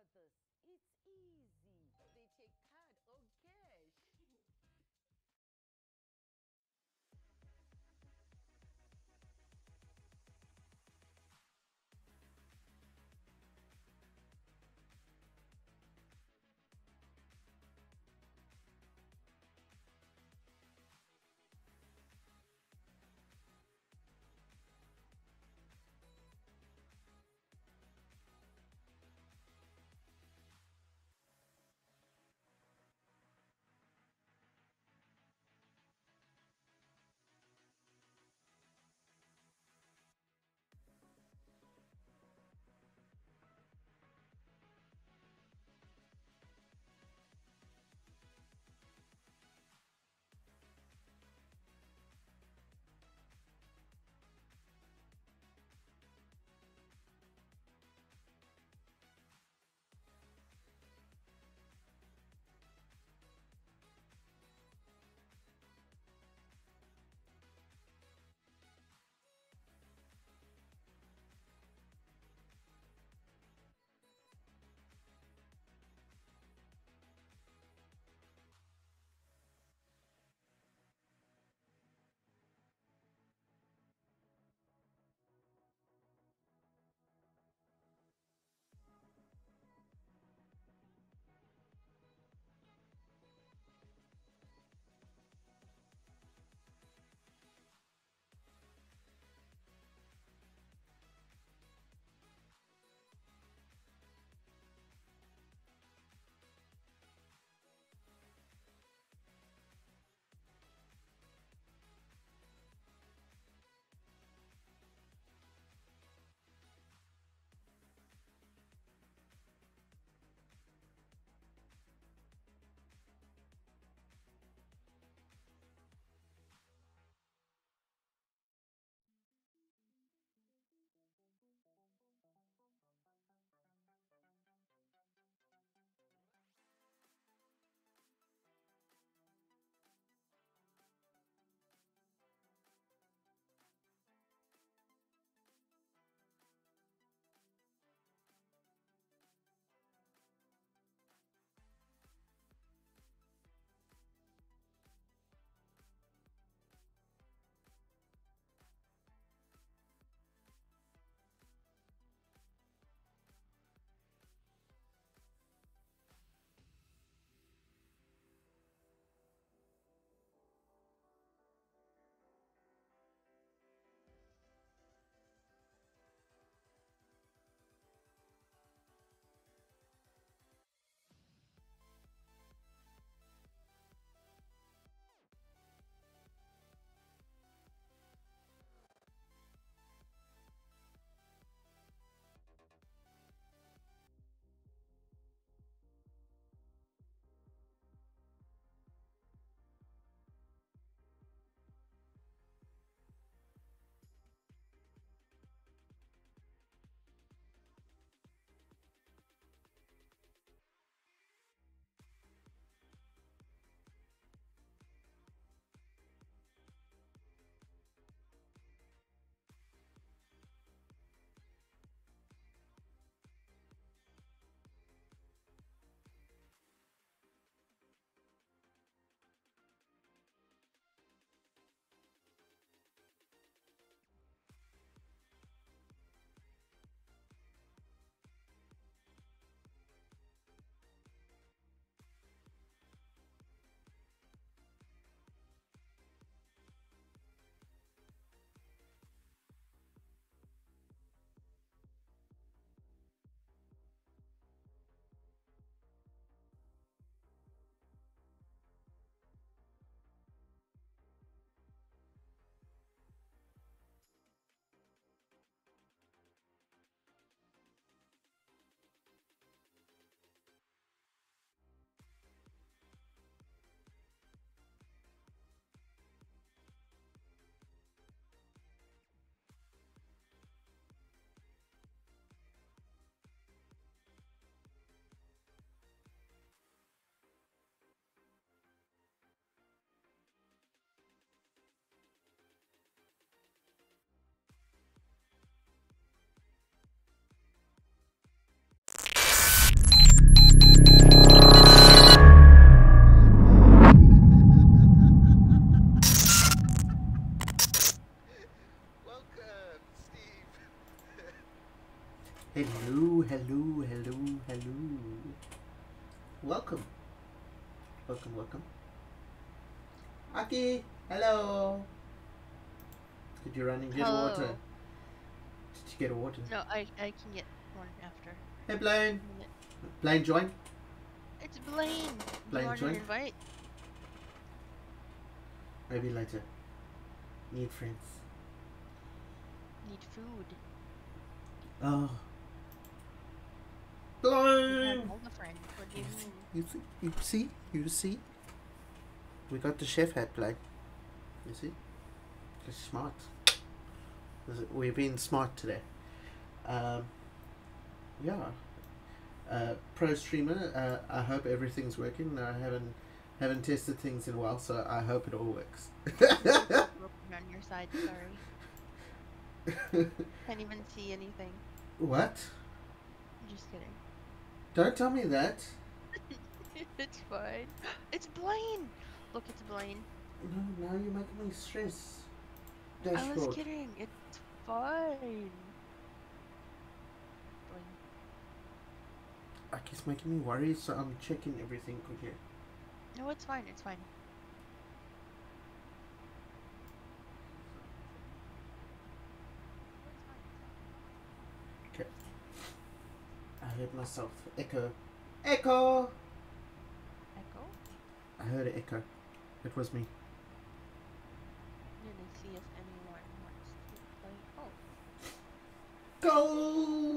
It's easy. They take card Did you get water? No, I I can get one after. Hey, Blaine. Blaine, join. It's Blaine. Blaine, you join. invite? Maybe later. Need friends. Need food. Oh. Blaine! have all the friends. What do you mean? You see, you see, you see. We got the chef hat play. You see, it's smart. We're being smart today. Um, yeah. Uh, pro streamer. Uh, I hope everything's working. I haven't haven't tested things in a while, so I hope it all works. On your side. Sorry. Can't even see anything. what? I'm just kidding. Don't tell me that. it's fine. It's Blaine. Look, it's Blaine. No, now you're making me stress. I was kidding. It's fine. Blaine. It's making me worry, so I'm checking everything quickly. No, it's fine. It's fine. Okay. I heard myself. Echo. Echo! Echo. I heard an echo. It was me. Gonna see if anyone wants to play. Oh,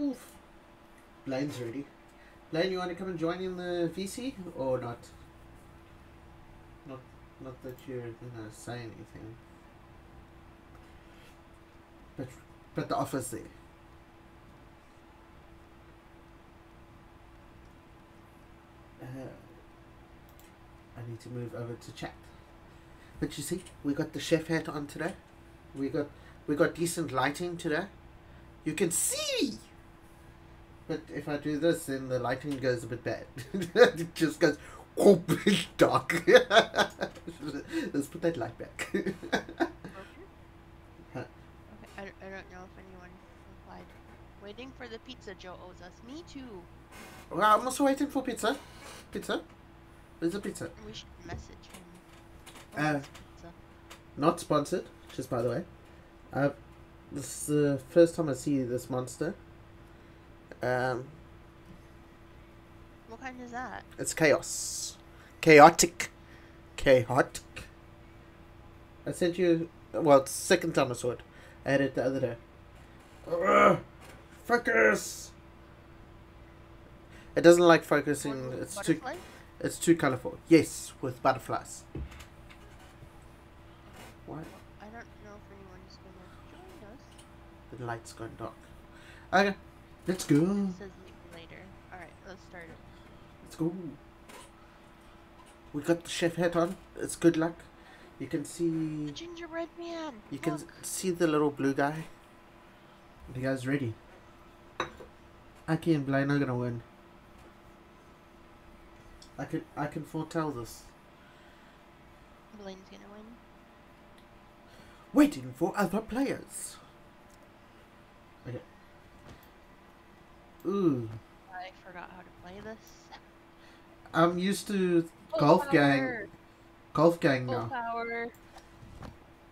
Golf! Blaine's ready. Blaine, you want to come and join in the VC or not? Not, not that you're gonna say anything. But, but the offer's there. Uh, I need to move over to chat. But you see, we got the chef hat on today. We got we got decent lighting today. You can see. But if I do this, then the lighting goes a bit bad. it just goes whoop, dark. Let's put that light back. broken? Huh. Okay, I, don't- I don't know if anyone replied. Waiting for the pizza Joe owes us. Me too. well, I'm also waiting for pizza. Pizza. Where's the pizza? We should message him. Uh, pizza? Not sponsored, just by the way. Uh, this is the first time I see this monster. Um, What kind is that? it's chaos. Chaotic. Chaotic. I sent you. Well, it's second time I saw it. I had it the other day. Ugh, focus! It doesn't like focusing. With It's too. It's too colorful. Yes, with butterflies. Why? I don't know if anyone's gonna join us. The light's gone dark. Okay, let's go. Later. Alright, let's start. Let's go. We got the chef hat on. It's good luck. You can The see. gingerbread man! You can see the little blue guy. The guy's ready. Ahki and Blaine are gonna win. I can I can foretell this. Blaine's gonna win. Waiting for other players. Okay. Ooh, I forgot how to play this. I'm used to Full golf gang. Golf gang Full now. power.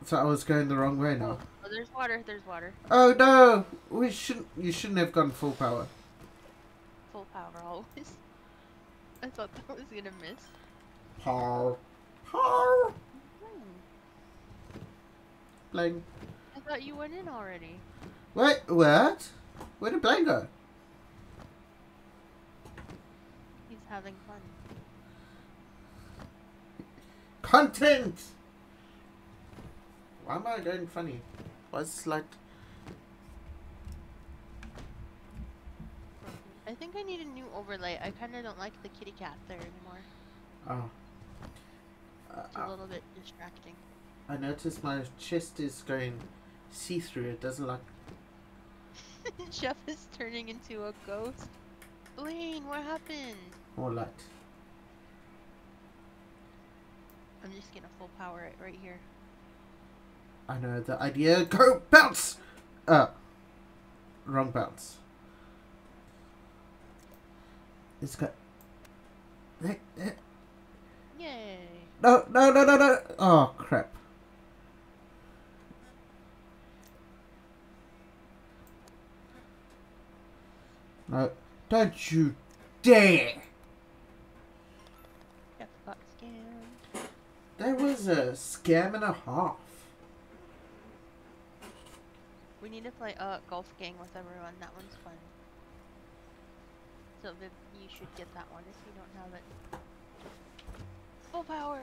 So I was going the wrong way now. Oh, there's water, there's water. Oh no! We shouldn't. You shouldn't have gone full power. Full power always. I thought that was gonna miss. Power. Power. Hmm, Blaine. I thought you went in already. Wait, what? Where did Blaine go? He's having fun. Content! Why am I going funny? Why is this? I think I need a new overlay. I kind of don't like the kitty cat there anymore. Oh. Uh, It's a little bit distracting. I noticed my chest is going see through. It doesn't like. Chef is turning into a ghost. Blaine, what happened? More light. I'm just gonna full power it right here. I know the idea. Go bounce. Uh, wrong bounce. It's got. Eh, eh. Yay. No, no, no, no, no. Oh, crap. No, don't you dare. That was a scam and a half. We need to play uh golf gang with everyone. That one's fun. So Viv, you should get that one if you don't have it. Full power.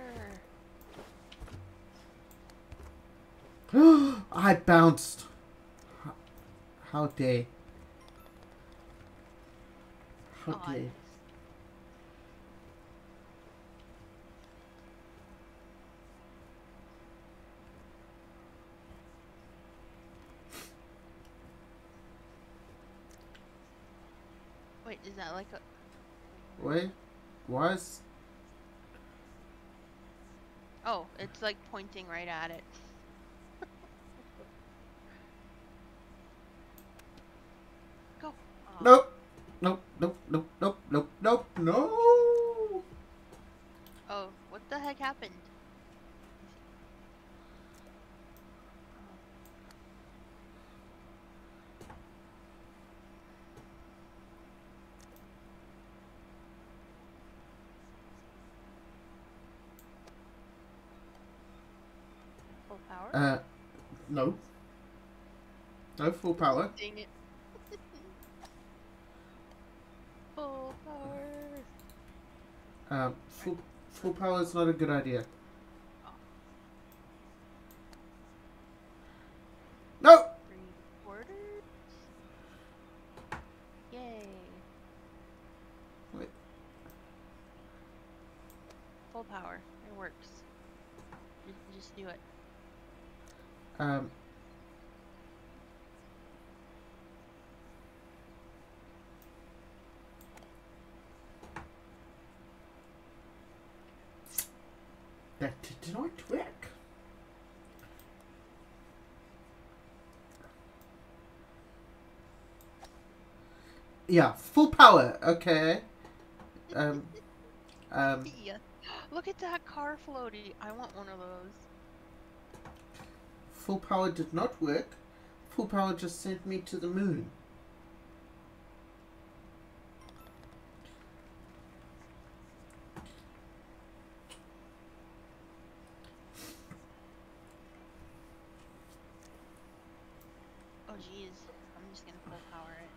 I bounced. How, how dare. How dare. That like a? Wait, was Oh, it's like pointing right at it. Go. Nope. Nope, nope, nope, nope, nope, nope, no. Oh, what the heck happened? Full power? Uh, no. No full power. Dang it. Full power. Um, full, full power is not a good idea. No! Three quarters. Yay. Wait. Full power. It works. Just, just do it. Um, that did not work. Yeah, full power. Okay. Um. Um. Yeah. Look at that car floaty. I want one of those. Full power did not work. Full power just sent me to the moon. Oh jeez. I'm just gonna full power it.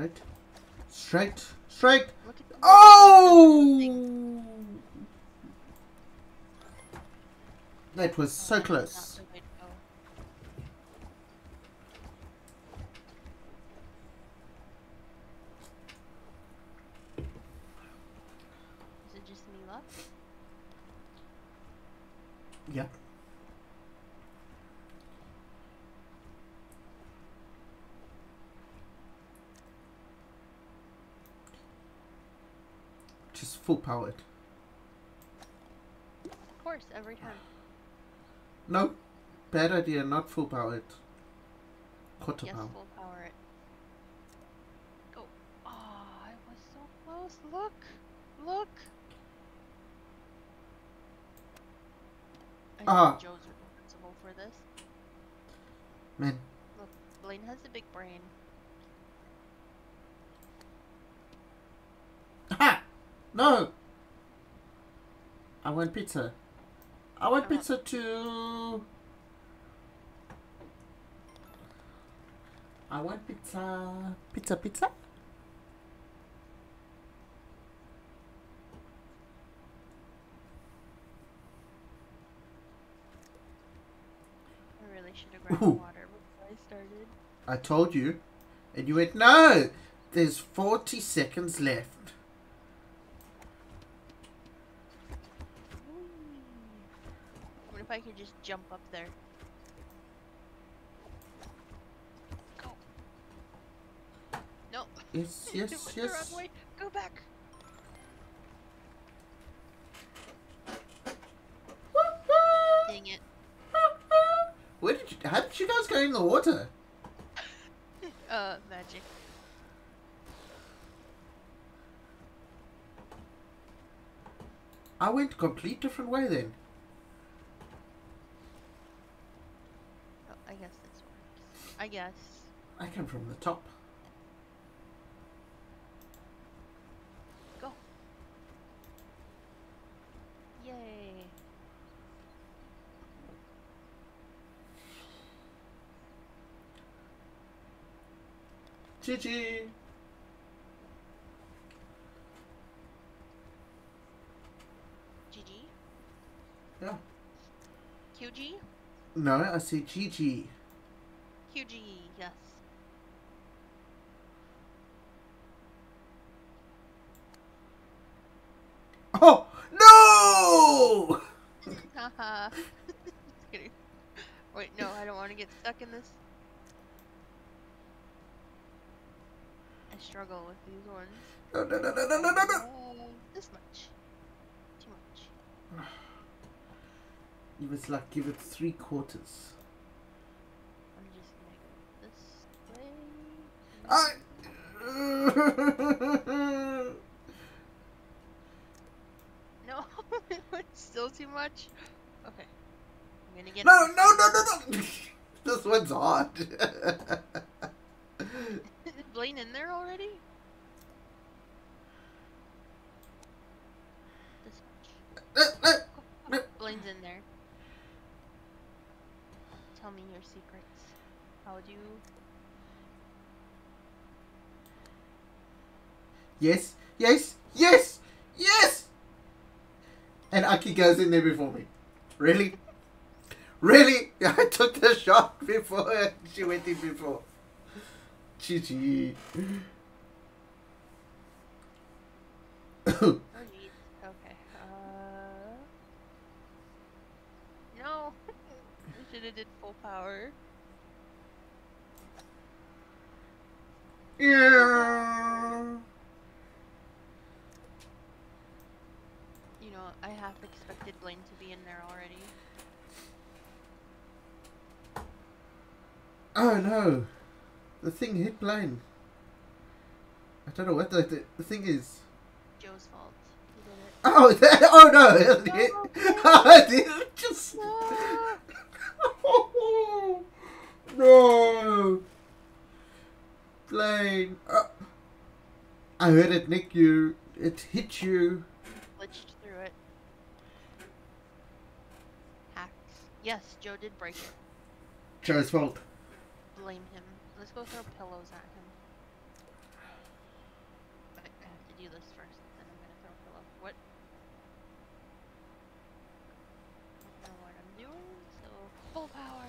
Straight. Straight. The Oh! That was so close. the way to go. Is it just me left? Yep. Powered. Of course, every time. No, bad idea. Not full powered. Quarter Yes, power. full power it. Go. Oh, I was so close. Look. Look. I think Ah. Joe's responsible for this. Man, Look, Blaine has a big brain. ha! No. I want pizza. I want uh-huh. pizza too. I want pizza. Pizza, pizza. I really should have grabbed Ooh. water before I started. I told you. And you went, no! There's 40 seconds left. if I could just jump up there. Go. No. Yes, yes, yes. Go back. Dang it. Where did you, how did you guys get in the water? uh, magic. I went complete different way then. Guess. I came from the top. Go. Yay. GG. GG. Yeah. QG. No, I say GG. QG. Yes. Oh no! Haha. Just kidding. Wait, no, I don't want to get stuck in this. I struggle with these ones. No, no, no, no, no, no, no, no. Uh, this much. Too much. You must like give it three quarters. I'm just gonna go this way. I. No, it's still too much. Okay. I'm gonna get No, no, no, no, no. This one's hard. Is Blaine in there already? This much. No, no. Blaine's in there. Tell me your secrets. How would you? Yes, yes, yes, yes! And Ahki goes in there before me. Really? Really? I took the shot before she went in before. GG. Oh. Okay. Uh. No. I should have did full power. yeah. You know, I half expected Blaine to be in there already. Oh no. The thing hit Blaine. I don't know what the, the, the thing is. Joe's fault. It. Oh, that, oh no! It I didn't just. No. no! Blaine. Uh, I heard it nick you. It hit you. Glitched through it. Hacks. Yes, Joe did break it. Joe's fault. Blame him. Let's go throw pillows at him. I I have to do this first, then I'm gonna throw a pillow. What? I don't know what I'm doing, so full power!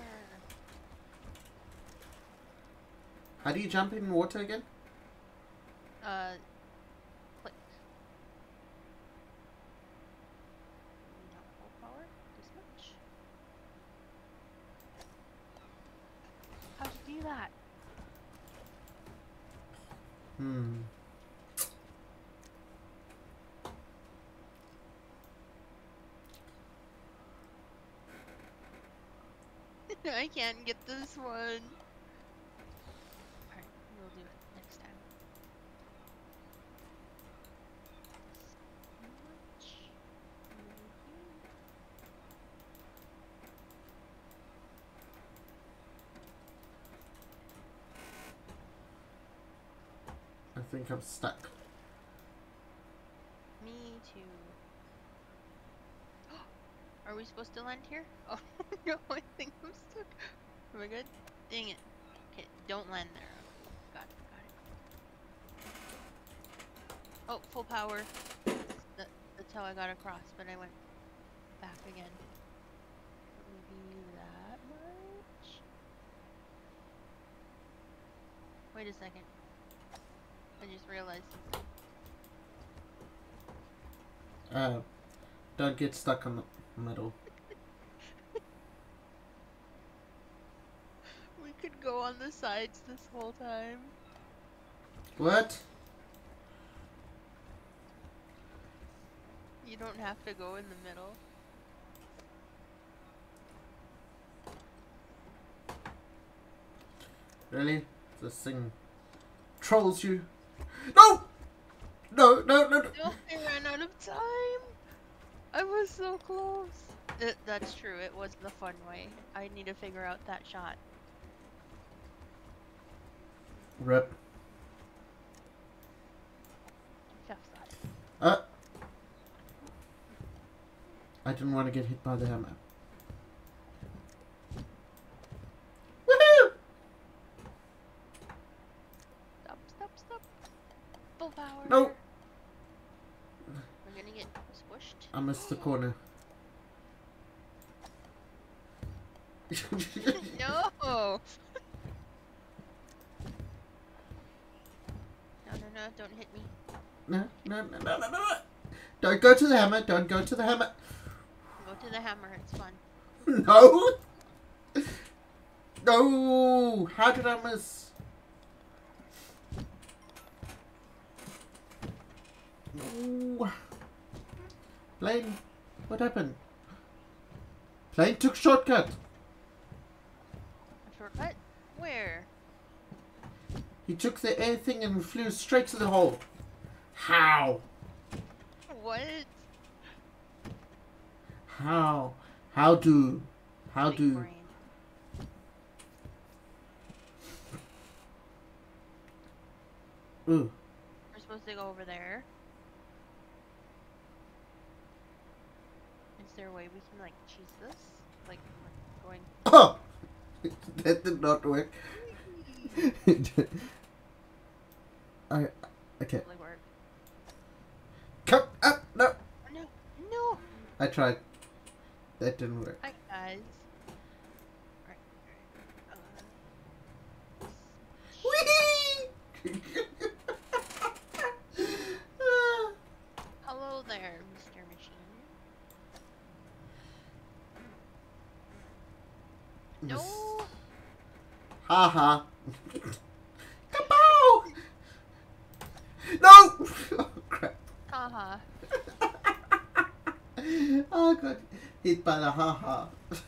How do you jump in water again? Uh, click. Maybe not full power? This much? How'd you do that? Hmm. I can't get this one. Alright, we'll do it next time. Much. I think I'm stuck. Me too. Are we supposed to land here? Oh no, I think I'm stuck. Am we good? Dang it. Okay, don't land there. Got it, got it. Oh, full power. That, that's how I got across, but I went back again. Maybe that much? Wait a second. Realized something. Uh, don't get stuck on the middle. We could go on the sides this whole time. What? You don't have to go in the middle. Really? This thing trolls you. No! No, no, no, no. I ran out of time. I was so close. Th- that's true. It was the fun way. I need to figure out that shot. Rip. Uh. I didn't want to get hit by the hammer. Woohoo! Stop, stop, stop. Full power. No. We're gonna get squished. I missed the corner. no. no, no, no! Don't hit me. No, no, no, no, no, no. Don't go to the hammer. Don't go to the hammer. Go to the hammer. It's fun. No. No. How did I miss? No. Blaine. What happened? Blaine took shortcut. A shortcut? Where? He took the air thing and flew straight to the hole. How? What? How? How do? How Big do? brain. Ooh. We're supposed to go over there. Is there a way we can like cheese this? Like, like going. Oh! that did not work. I. Okay. Come up! No! No, no. I tried. That didn't work. Hi guys. Um, Whee! hello there, Mr. Machine. No. Ha ha. Kapow! No! Oh crap. Haha. Oh god. Hit by the ha ha. Alright,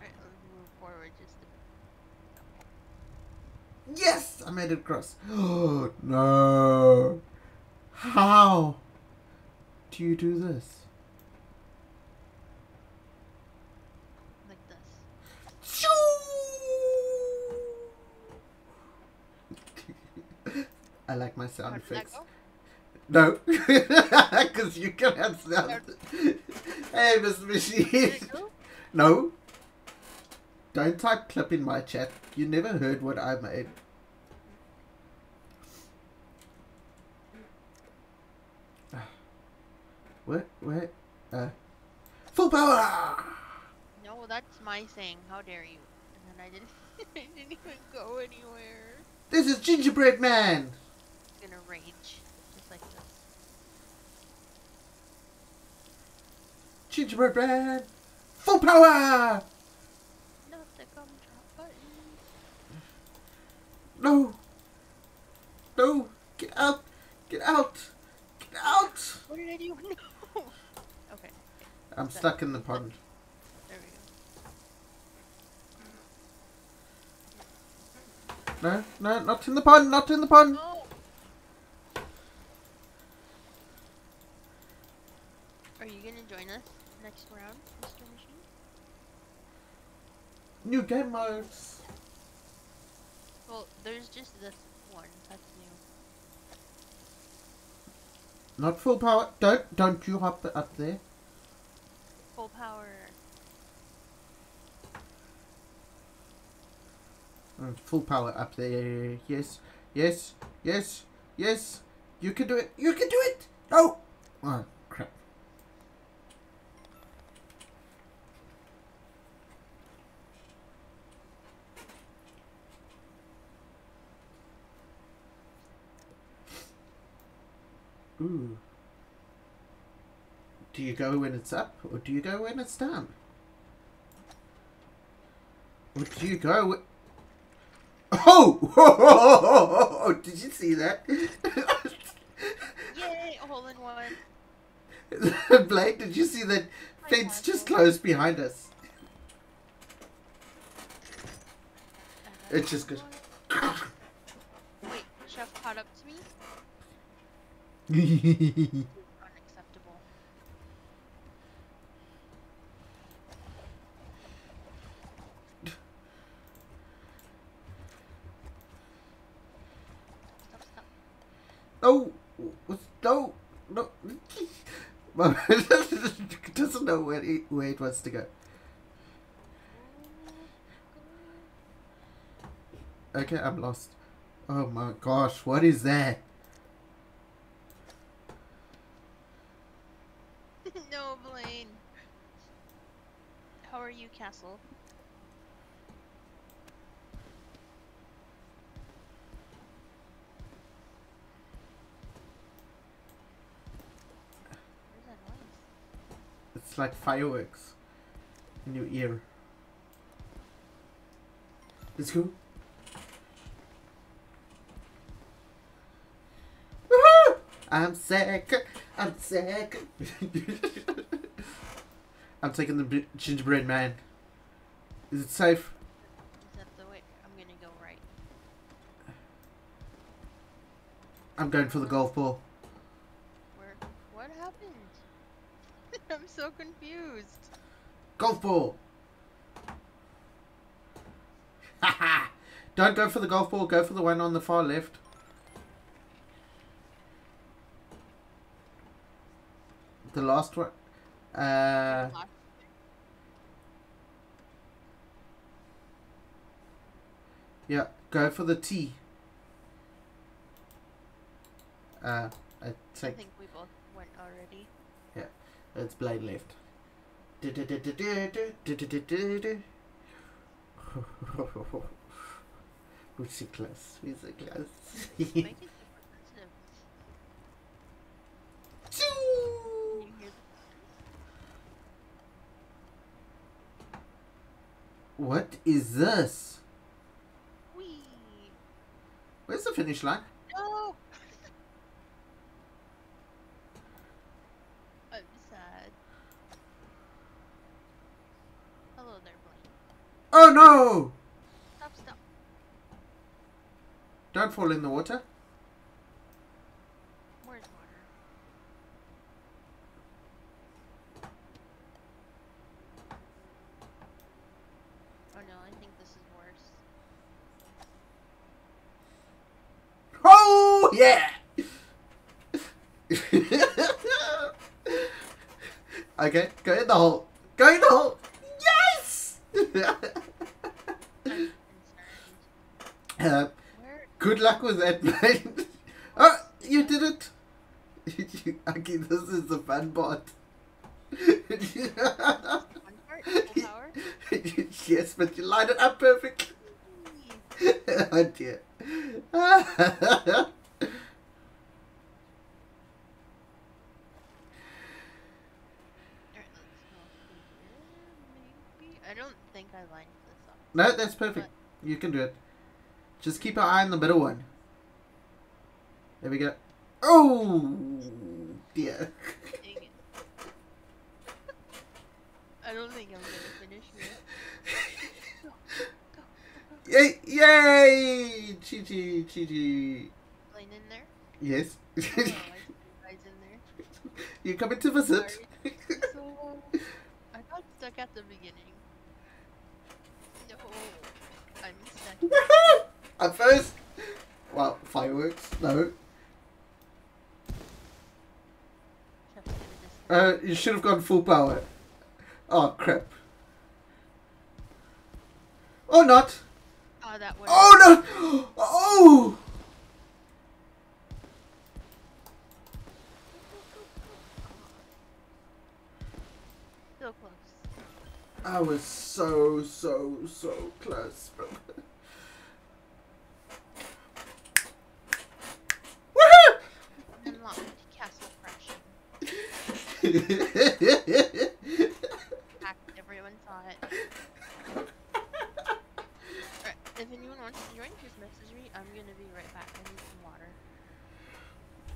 let's move forward just a Yes! I made it across. Oh no. How do you do this? like this. Shoo! I like my sound How did that effects. No, because you can have sound. hey, Miss Did Machine. No. Don't type clip in my chat. You never heard what I made. What? What? Uh. Full power! No, that's my thing. How dare you? And then I didn't. I didn't even go anywhere. This is Gingerbread Man! I'm gonna rage, just like this. Gingerbread Man! Full power! Not the gumdrop button. No! No! Get out! Get out! Get out! What did I do? No. Okay, I'm stuck in the pond. there we go. No, no, not in the pond, not in the pond! No. Are you gonna join us next round, Mr. Machine? New game modes. Well, there's just this one. That's new. Not full power. Don't, don't you hop up there. Full power. Uh, full power up there. Yes, yes, yes, yes. You can do it. You can do it. No. Oh Ooh. Do you go when it's up or do you go when it's down? Or do you go when... Oh! Did you see that? Yay! A hole in one. Blake, did you see that I fence just you. closed behind us? It's just good. Wait, chef caught up to me? Unacceptable. Stop, stop. no, no, no. Mom doesn't know where it, where it wants to go. Okay, I'm lost. Oh my gosh, what is that? no, Blaine. How are you, Castle? It's like fireworks in your ear. Let's go. I'm sick. I'm sick. I'm taking the gingerbread man. Is it safe? Is that the way? I'm gonna go right. I'm going for the golf ball. Where? What happened? I'm so confused. Golf ball. Haha. Don't go for the golf ball. Go for the one on the far left. The last one. Uh, yeah. Go for the T. Uh, I think we both went already. Yeah, it's blade left. Music class, music class. Make it super sensitive. Can you hear What is this? Where's the finish line? No! I'm sad. Hello there, Blaine. Oh no! Stop, stop. Don't fall in the water. Where's water? Oh no, I think this is worse. Oh yeah! okay, go in the hole. Go in the hole. Yes! I'm concerned. uh, Where? good luck with that, mate. oh, you did it. okay, this is the fun part. One part? Full power? yes, but you lined it up perfectly. Whee! oh dear. Alright, let's go here, maybe? I don't think I lined this up. no, that's perfect. You can do it. Just keep an eye on the middle one. There we go. Oh dear. I don't think I'm gonna finish go. Yay! Yay! GG, GG. Blaine in there? Yes. Oh, I see you guys in there. you coming to visit? Sorry. So, I got stuck at the beginning. No, I'm stuck. Woohoo! At first. Well, fireworks. No. Chef's gonna dis- Uh, you should have gone full power. Oh crap. Or not. Oh, that one. Oh no! Oh! So close. I was so, so, so close. Woohoo! Unlocked castle crashing.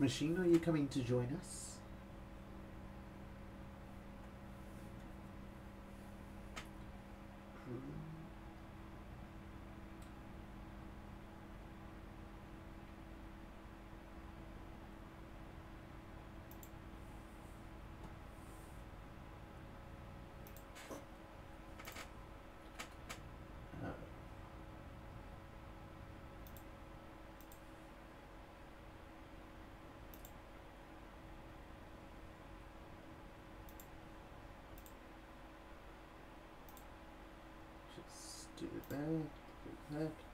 Machine, are you coming to join us? Uh, Just do that, do that.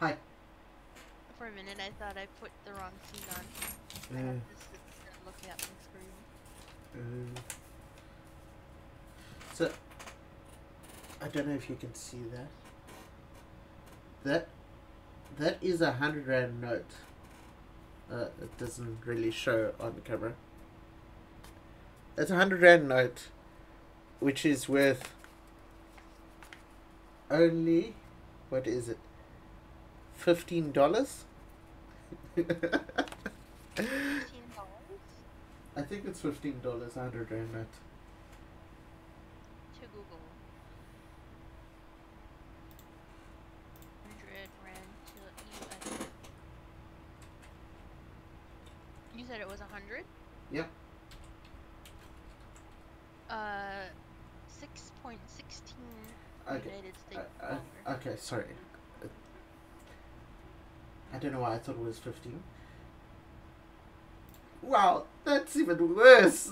Hi. For a minute, I thought I put the wrong scene on. I Uh, have to sit and look at my screen. uh, so, I don't know if you can see that. That, that is a hundred rand note. Uh, it doesn't really show on the camera. That's a hundred rand note, which is worth only, what is it? Fifteen dollars. I think it's fifteen dollars, rand note. to Google. Hundred rand to US. You said it was a hundred. Yep. Uh, six point sixteen Okay. United Uh, States uh, dollar. okay, sorry. Uh, I don't know why I thought it was 15. Wow, that's even worse.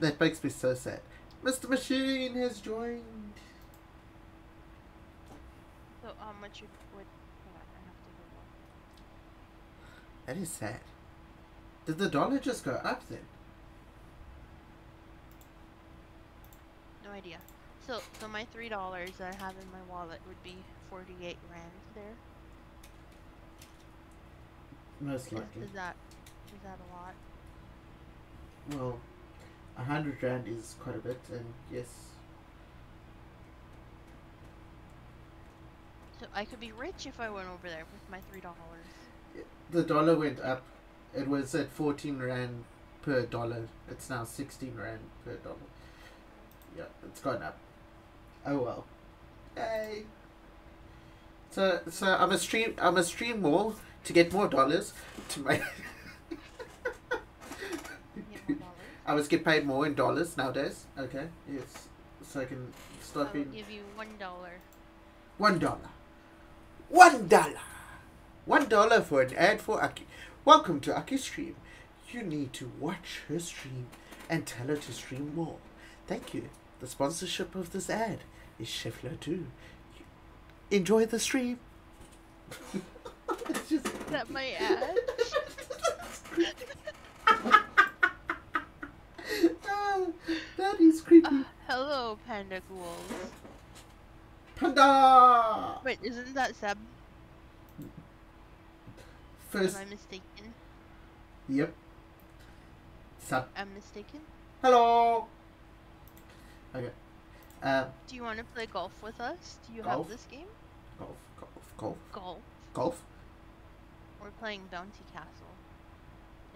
that makes me so sad. Mr. Machine has joined. So how much would, would hang on, have to Google. That is sad. Did the dollar just go up then? No idea. So so my three dollars that I have in my wallet would be forty eight rand there. Most Is, likely. is that is that a lot? Well, a hundred rand is quite a bit, and yes, So I could be rich if I went over there with my three dollars. the dollar went up. It was at 14 rand per dollar. It's now 16 rand per dollar. Yeah, it's gone up. Oh well. Hey. So so I'm a stream I'm a stream more to get more dollars to make Get more dollars. I was get paid more in dollars nowadays. Okay. Yes. So I can start being give you one dollar. One dollar. One dollar. One dollar for an ad for Ahki. Welcome to Ahki Stream. You need to watch her stream and tell her to stream more. Thank you. The sponsorship of this ad is Chef Too. Enjoy the stream. it's just Is that my ad? That is creepy. Ah, hello, panda ghouls. Panda. Wait, isn't that Seb? First, Am I mistaken? yep. Sup. I'm mistaken. Hello. Okay. Uh, Do you want to play golf with us? Do you Golf? have this game? golf, golf, golf, Golf. golf. We're playing Bouncy Castle.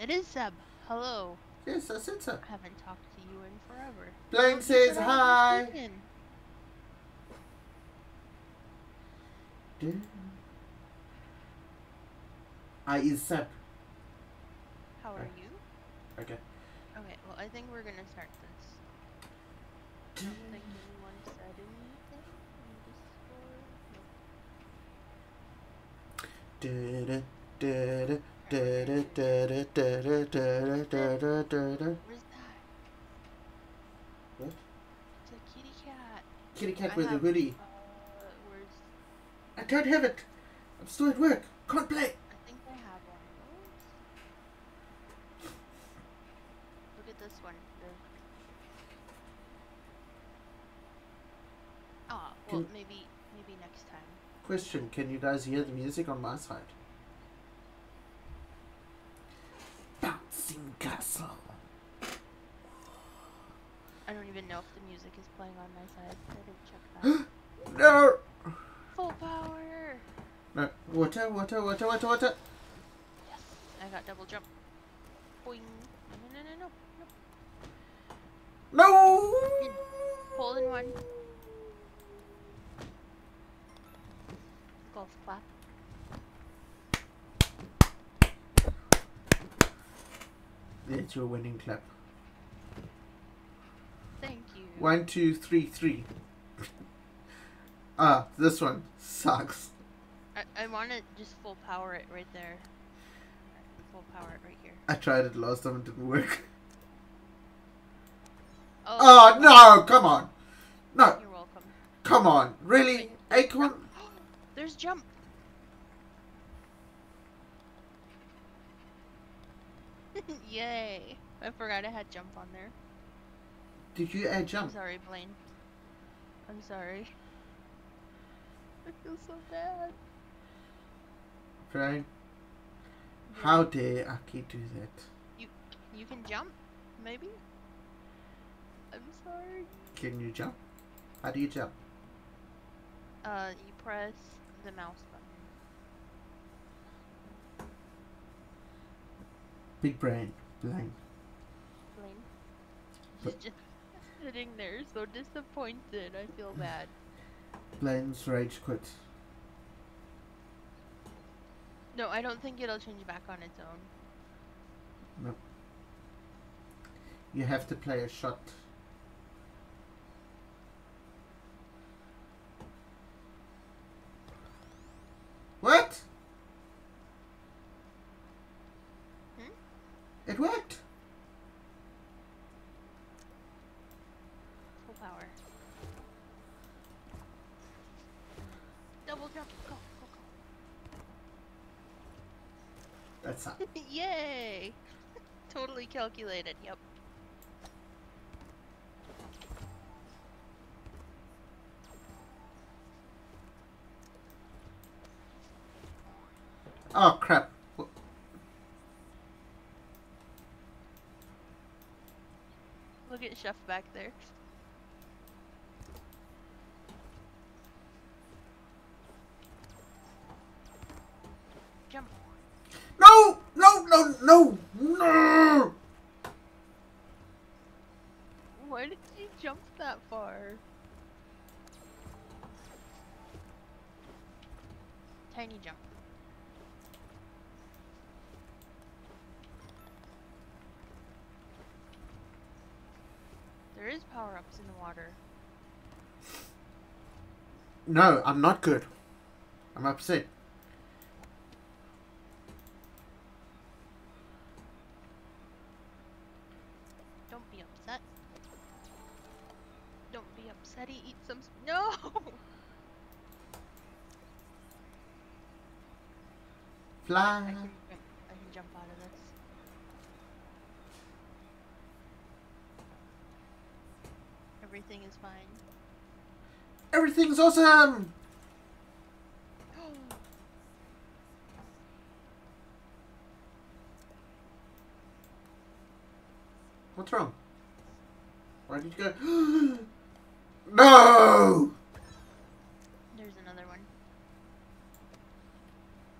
It is Seb. Hello. Yes, I said so. I haven't talked to you in forever. Blaine says said I was hi. I is Seb. How are you? Okay. Okay, well, I think we're gonna start this. I don't What? It's a kitty cat. Kitty cat I with a hoodie. Uh. I don't have it. I'm still at work. Can't play. I think I have one of those. Look at this one. Ah, well, Can- maybe, maybe next time. Question: Can you guys hear the music on my side? Bouncing castle. I don't even know if the music is playing on my side. I didn't check that. No. Full power! No. Water, water, water, water, water. Yes, I got double jump. Boing. No, no, no, no, no. No. Hole in one. Golf clap. There's your winning clap. Thank you. One, two, three, three. ah, this one sucks. I, I want to just full power it right there. Full power it right here. I tried it last time, it didn't work. Oh, Oh no! Come on! No, You're welcome. come on! Really, Acorn? There's jump. Yay. I forgot I had jump on there. Did you add I'm jump? sorry, Blaine. I'm sorry. I feel so bad. Brian, how dare Ahki do that? You you can jump? Maybe? I'm sorry. Can you jump? How do you jump? Uh, you press the mouse button. Big brain. Blaine. But- She's just sitting there so disappointed. I feel bad. Blaine's rage quit. No, I don't think it'll change back on its own. No. You have to play a shot. What? Hmm? It worked. Full power. Double jump. Go, go, Go. Yay! totally calculated. Yep. Oh crap. Look at Chef back there. Jump. No! No! No! No! No! Why did you jump that far? Tiny jump. There is power ups in the water. No, I'm not good. I'm upset. Don't be upset. Don't be upsetty. Eat some. s- No! I Fly. can jump. I can jump out of this. Everything is fine. Awesome! What's wrong? Why did you go? no! There's another one.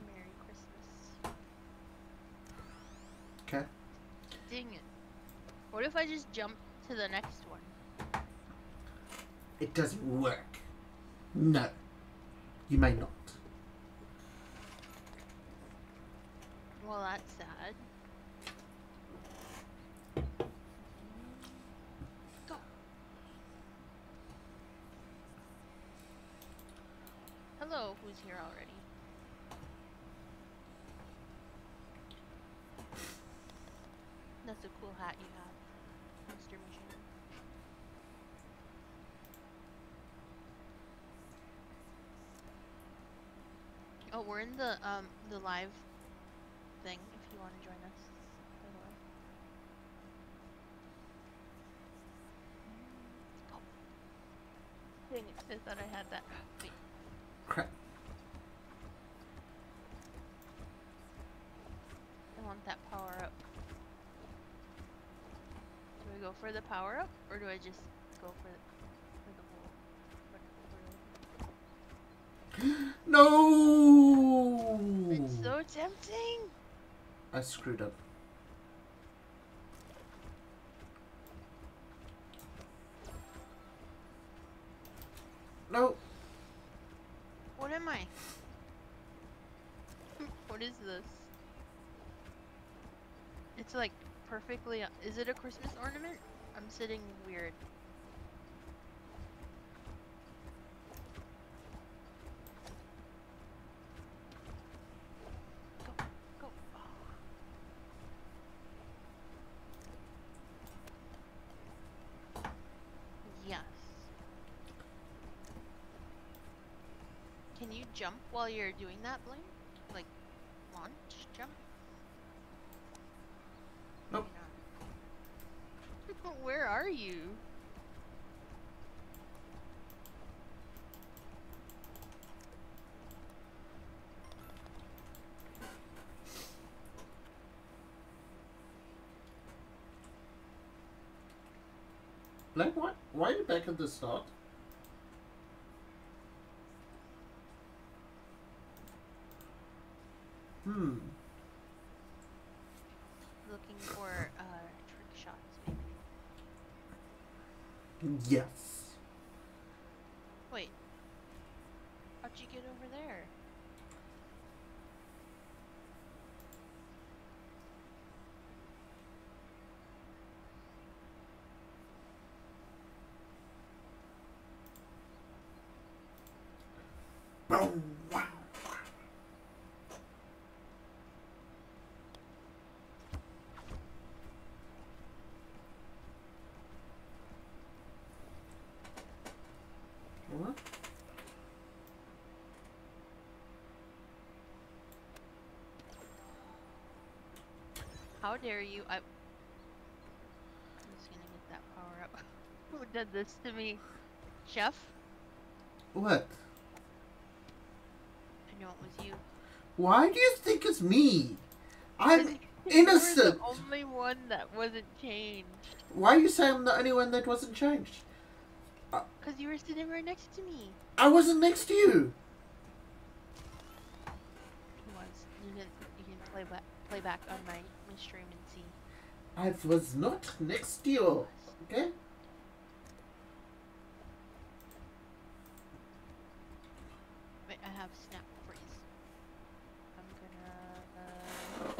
Merry Christmas. Okay. Dang it. What if I just jump to the next one? It doesn't work. No. You may not. Well, that's sad. Go. Hello, who's here already? That's a cool hat you have, Mr. Machine. Oh, we're in the um the live thing. If you want to join us, by the way. Oh. Dang it! I thought I had that. Wait, Crap. I want that power up. Do I go for the power up, or do I just go for the, for the whole? for- No! It's so tempting. I screwed up. No. What am I? what is this? It's like perfectly. Uh, is it a Christmas ornament? I'm sitting weird. Go, go. Ah. Yes. Can you jump while you're doing that, Blaine? Like, launch jump? Nope. Not. Where are you? Like what? Why are you back at the start? Hmm. Looking for uh, trick shots, maybe. Yes. Wait. How'd you get over there? Boom. Wow. How dare you? I. I'm just gonna get that power up. Who did this to me? Chef? What? I know it was you. Why do you think it's me? I'm innocent. the only one that wasn't changed. Why you say I'm the only one that wasn't changed? Because you were sitting right next to me. I wasn't next to you. He was. You can, you can play, back, play back on my, my stream and see. I was not next to you. Okay? Wait, I have snap freeze. I'm gonna.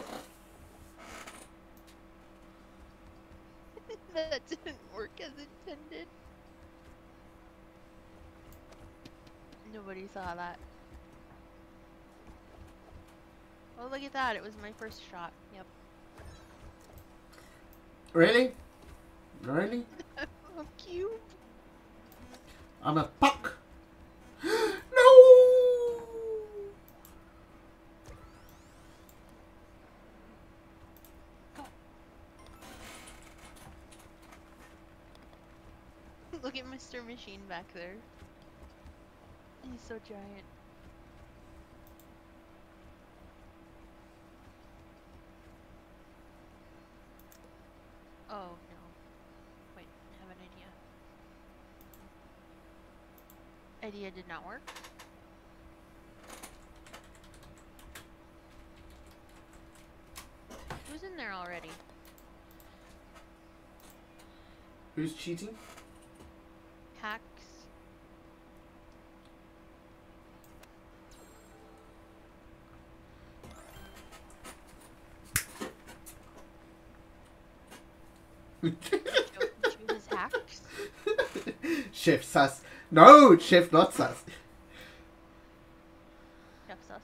Uh... that didn't work as intended. Nobody saw that. Oh, look at that. It was my first shot. Yep. Really? Really? oh, cute. I'm a puck. no! Look at Mr. Machine back there. He's so giant. Oh no. Wait, I have an idea. Idea did not work. Who's in there already? Who's cheating? Chef sus. No, shift not sus. Chef sus.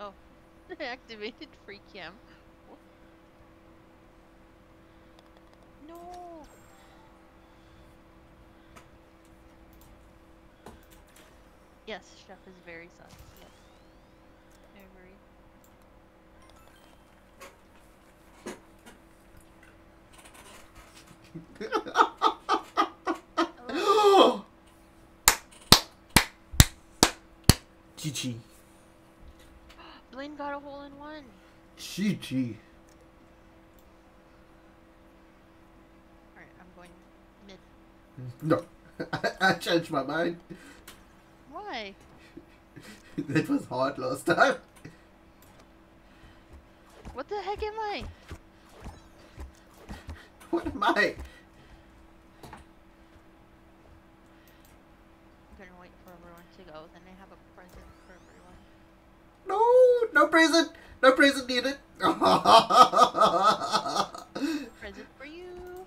Oh, activated free cam. No. Yes, chef is very sus. Yes. I agree. Oh, GG. Blaine got a hole in one. GG. Alright, I'm going mid. No. I changed my mind. Why? That was hard last time. What the heck am I? What am I? I'm gonna wait for everyone to go, then I have a present for everyone. No, no present. No present needed. Present for you.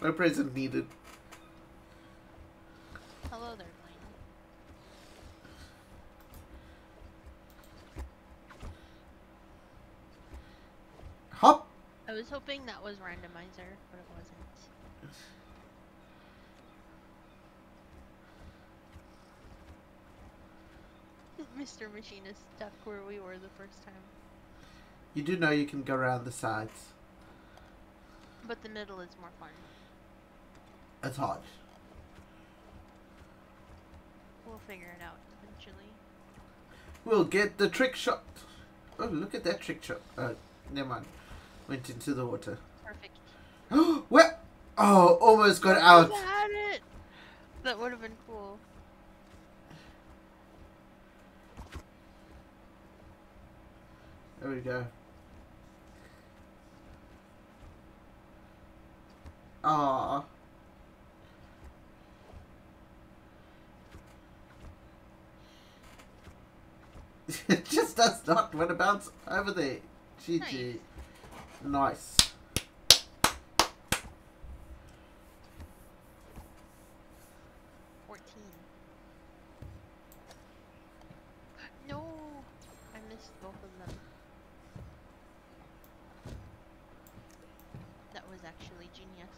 no present needed. Hello there, Blaine. Hop. I was hoping that was randomizer, but it wasn't. Mr. Machine is stuck where we were the first time. You do know you can go around the sides. But the middle is more fun. It's hard. We'll figure it out eventually. We'll get the trick shot. Oh, look at that trick shot. Oh, never mind. Went into the water. Oh, almost got out. Had it! That would have been cool. There we go. Ah. it just does not want to bounce over there. GG. Nice. Fourteen. No! I missed both of them. That was actually genius.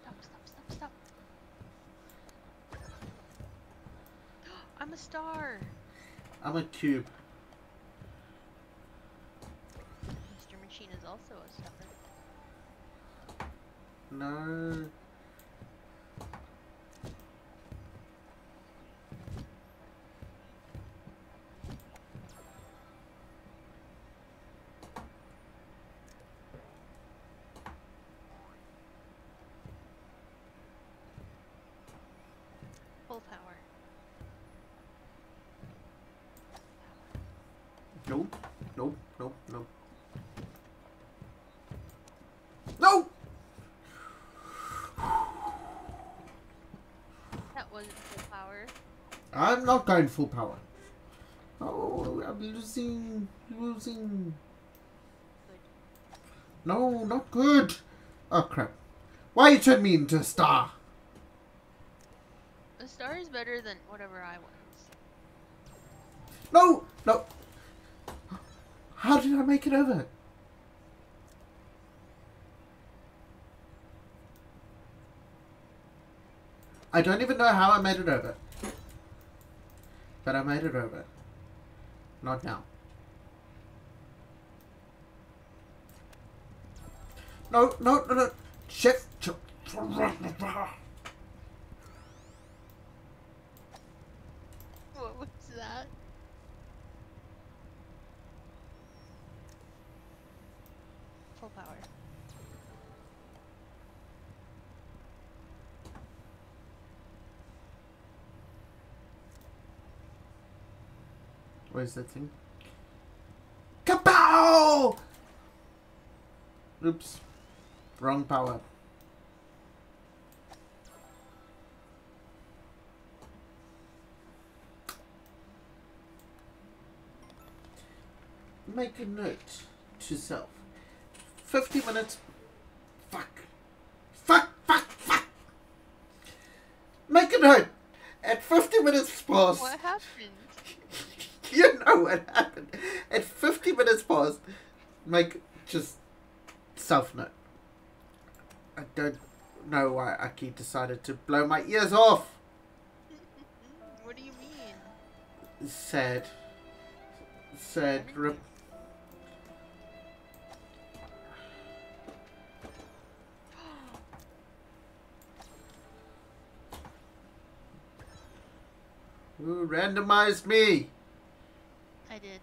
Stop, stop, stop, stop. I'm a star! I'm a cube. Mr. Machine is also a star. No. Full power. Nope. Nope. Nope. Nope. No! That wasn't full power. I'm not going full power. Oh, I'm losing. Losing. Good. No, not good. Oh, crap. Why you turned me into a star? A star is better than whatever I was. No! No! How did I make it over? I don't even know how I made it over. But I made it over. Not now. No, no, no, no. Chef. ch- What was that? Full power. Where's that thing? Kapow! Oops. Wrong power. Make a note to self. 50 minutes. Fuck. Fuck, fuck, fuck. Make a note. At 50 minutes past, What happened? you know what happened. At 50 minutes past, make just self note. I don't know why Ahki decided to blow my ears off. What do you mean? Sad. Sad. Rip. Who randomized me I did.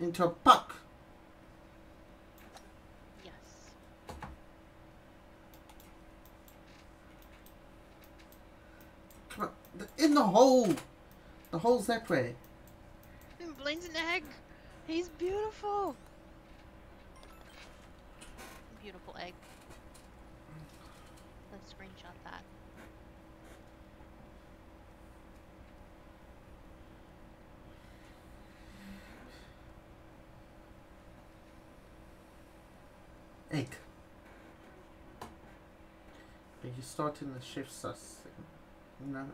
into a puck? Yes. Come on. In the hole. The hole's that way. And Blaine's an egg. He's beautiful. Beautiful egg. Let's screenshot that. Are starting the shift sus thing? No,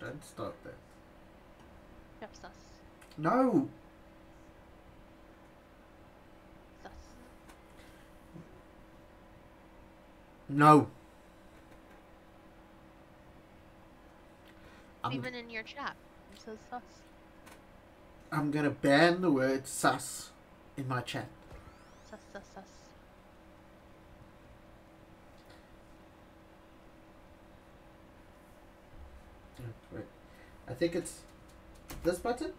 don't start that. Yep, sus. No! Sus. No! I'm, Even in your chat, it says sus. I'm gonna ban the word sus in my chat. Sus, sus, sus. Yeah, Wait. I think it's this button?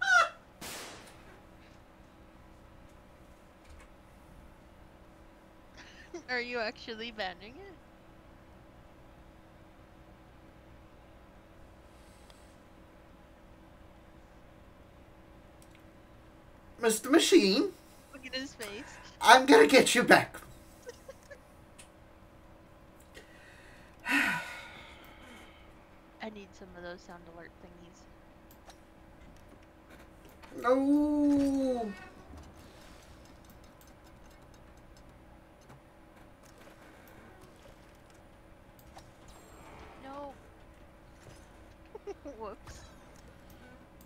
Are you actually banning it? Mr. Machine, Look at his face. I'm gonna get you back. I need some of those sound alert thingies. No! No. Whoops.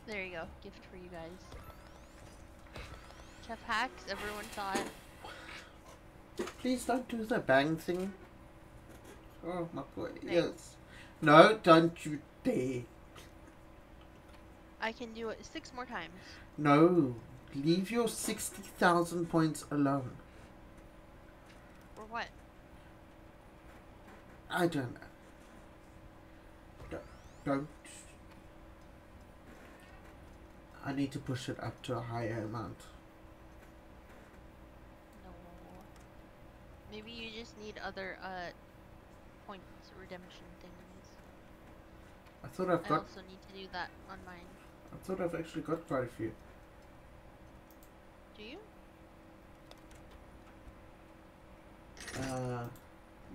There you go. Gift for you guys. Chef hacks. Everyone saw it. Please don't do the bang thing. Oh my god, Thanks. yes. No, don't you dare. I can do it six more times. No, leave your 60,000 points alone. Or what? I don't know. Don't. don't. I need to push it up to a higher amount. No. Maybe you just need other uh points redemption things. I thought I've I got. also need to do that on mine. I thought I've actually got quite a few. Do you? Uh,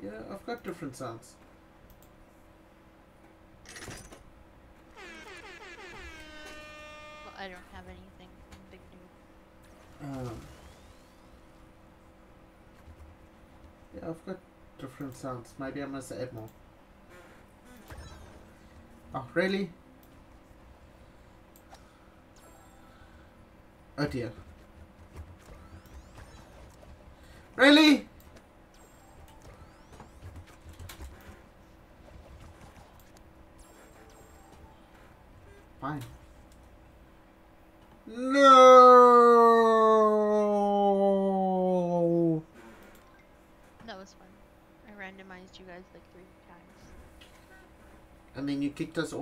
yeah, I've got different sounds. Well, I don't have anything Big Noob. Um, yeah, I've got different sounds. Maybe I must add more. Oh, really? Oh dear.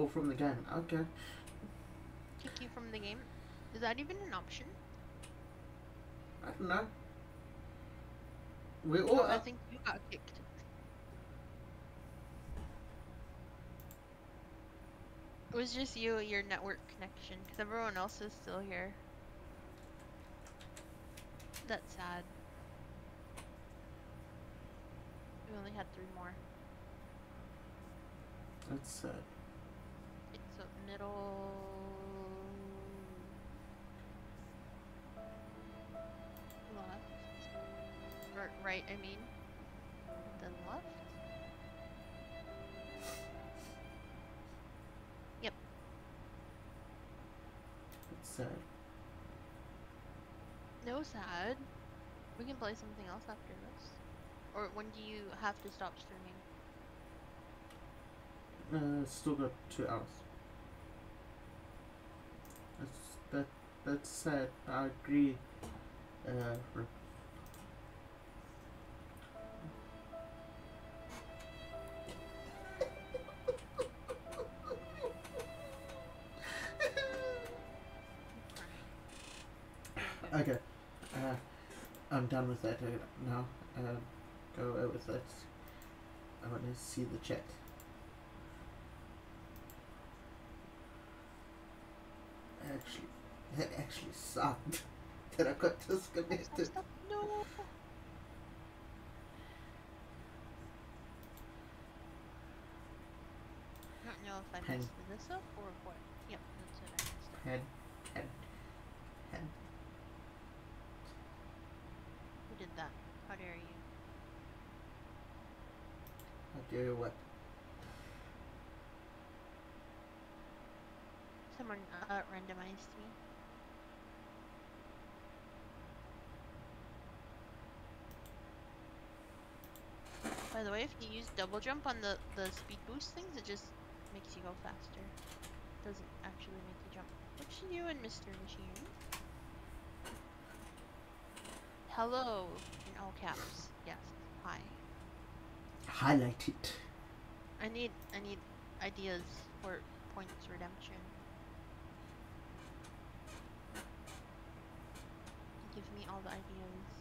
From the game. Okay. Kick you from the game? Is that even an option? I don't know. We all. No, I think you got kicked. It was just you, your network connection, because everyone else is still here. That's sad. We only had three more. That's sad. I mean, then left? Yep. Sad. No sad. We can play something else after this. Or when do you have to stop streaming? Uh, still got two hours. That's that. That's sad. I agree. Uh, Uh, I'm done with that uh, now. Uh, go away with that. I want to see the chat. Actually, that actually sucked. that I got disconnected. No. I don't know if I messed this up or what. Yep, that's it. I messed up. Head. Who did that? How dare you? How dare you what? Someone By the way, if you use double jump on the, the speed boost things, it just makes you go faster. It doesn't actually make you jump. What you doing, Mr. Machine? Hello, in all caps. Yes. Hi. Highlight it. I need I need ideas for points redemption. Give me all the ideas.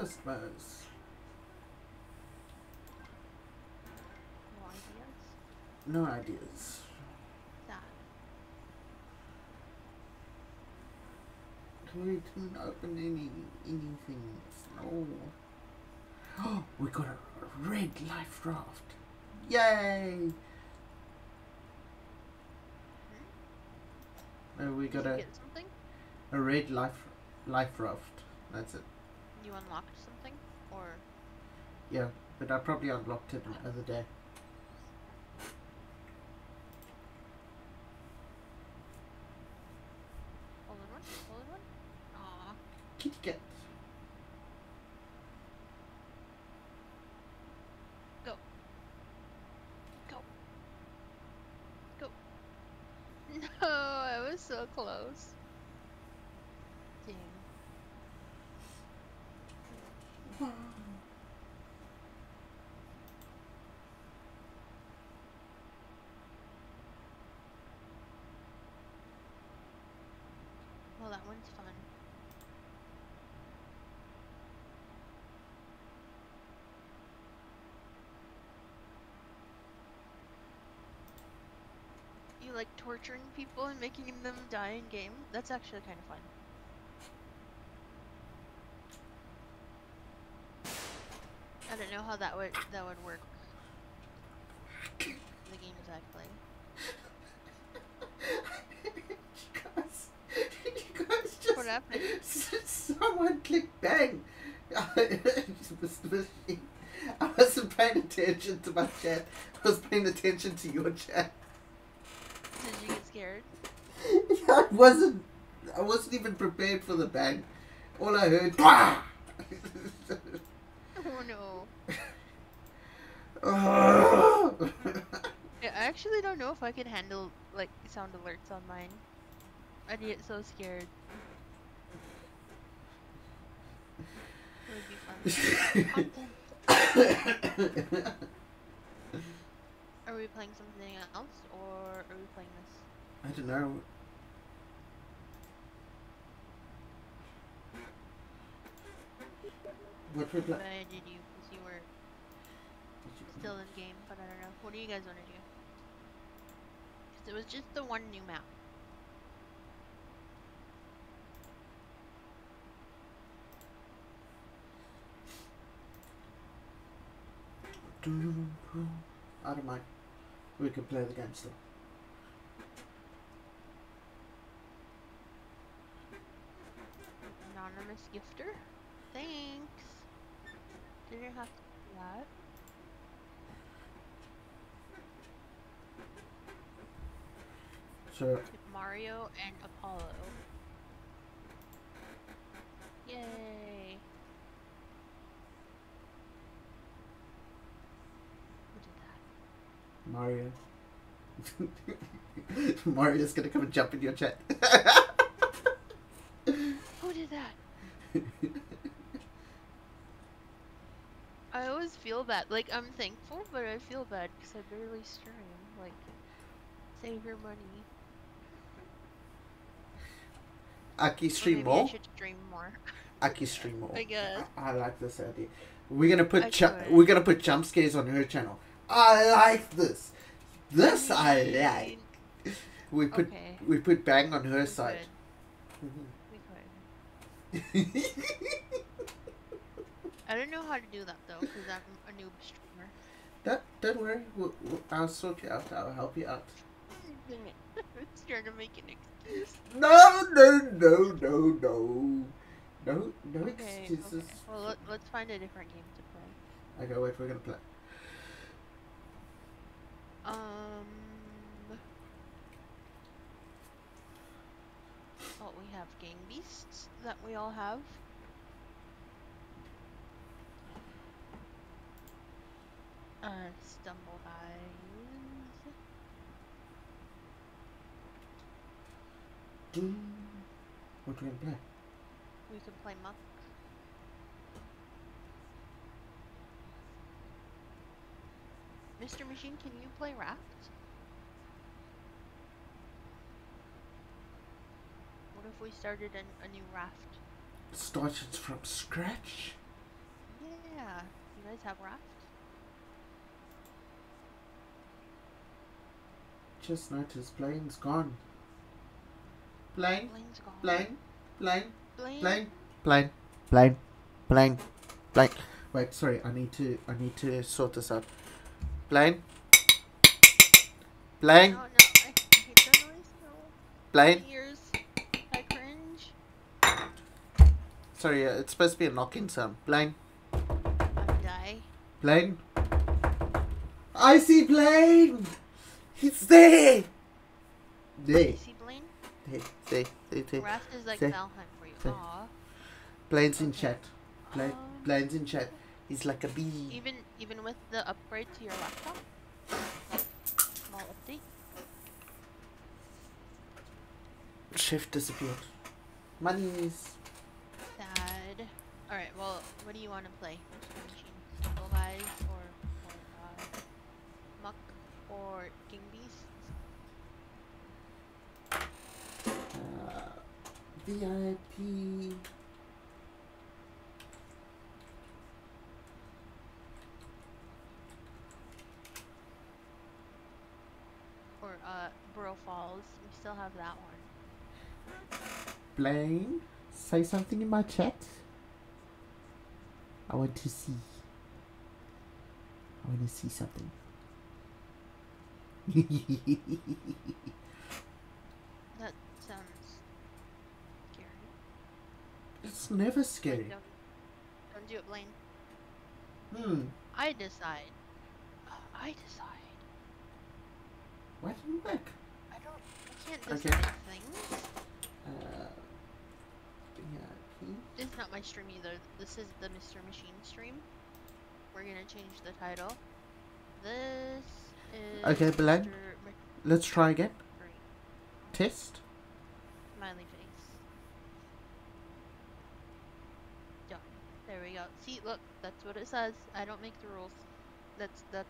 Customers. No ideas? No ideas. Sad. We didn't open any anything. No. Oh, we got a red life raft. Yay! Uh, we got a, a red life life raft. That's it. You unlocked something? Or Yeah, but I probably unlocked it another day. hold on one? Hold on one? Aw. Kitty cat. Go. Go. Go. No, I was so close. Dang. Well, that one's fun. You like torturing people and making them die in game? That's actually kind of fun. I don't know how that would that would work. The games I play. you guys, you guys just. What happened? Someone clicked bang. I wasn't paying attention to my chat. I was paying attention to your chat. Did you get scared? I wasn't. I wasn't even prepared for the bang. All I heard. "Bah!" Oh no. Oh. Yeah, I actually don't know if I can handle like sound alerts on mine. I'd get so scared. It would be fun. Are we playing something else or are we playing this? I don't know. What we play? I did you because you were still in game, but I don't know. What do you guys want to do? Because it was just the one new map. I don't mind. We can play the game still. Anonymous gifter? Thanks. You have that. Sure. Mario and Apollo. Yay! Who did that? Mario. Mario's gonna come and jump in your chat. Who did that? feel bad. Like I'm thankful, but I feel bad because I barely stream. Like, save your money. Ahki stream more. I should stream more. Ahki stream more. I guess. I, I like this idea. We're gonna put we're gonna put jump scares on her channel. I like this. This I like. We put Okay. we put bang on her We side. could. We could. I don't know how to do that though, because I'm a noob streamer. Don't, don't worry. We'll, we'll, I'll sort you out. I'll help you out. Dang it. Trying to make an excuse. No, no, no, no, no. No, no Okay, excuses. okay. Well, let, let's find a different game to play. Okay, wait, we're gonna play. Um. Well, we have Gang Beasts that we all have. Uh, Stumble Guys. Ding. What we gonna play? We can play Muck. Mr. Machine, can you play Raft? What if we started an, a new Raft? Started from scratch. Yeah. You guys have Raft? Just noticed plane's gone. Plane, Blaine's gone. plane, plane, Blaine? plane, plane, plane, plane, plane. Wait, sorry. I need to. I need to sort this out. Plane, plane, No, no. I, I hate the noise. No. plane. My ears. I cringe. Sorry, uh, it's supposed to be a knocking sound. Plane, I die. plane. I see plane. He's there. There, You see Blaine? there, there, there, there. Raft is like Say- Valheim for you. say. Aw. Plane's in chat. Plane, Um, plane's in chat. He's like a bee. Even even with the upgrade to your laptop? Like, small update? Shift disappeared. Monies. Sad. Alright, well, what do you want to play? Mr. Machine? Guys or, or uh, Muck or Gang Beasts? Uh, VIP. Or uh, Burrow Falls? We still have that one. Blaine, say something in my chat. I want to see. I want to see something. That sounds scary. It's never scary. Don't, don't do it, Blaine. Hmm. I decide. I decide. Why didn't work? I don't. I can't Okay. decide things. Uh, VIP. This is not my stream either. This is the Mr. Machine stream. We're gonna change the title. This is Okay, Blaine. Let's try again. Test. Smiley face. Done. See, look, that's what it says. I don't make the rules. That's that's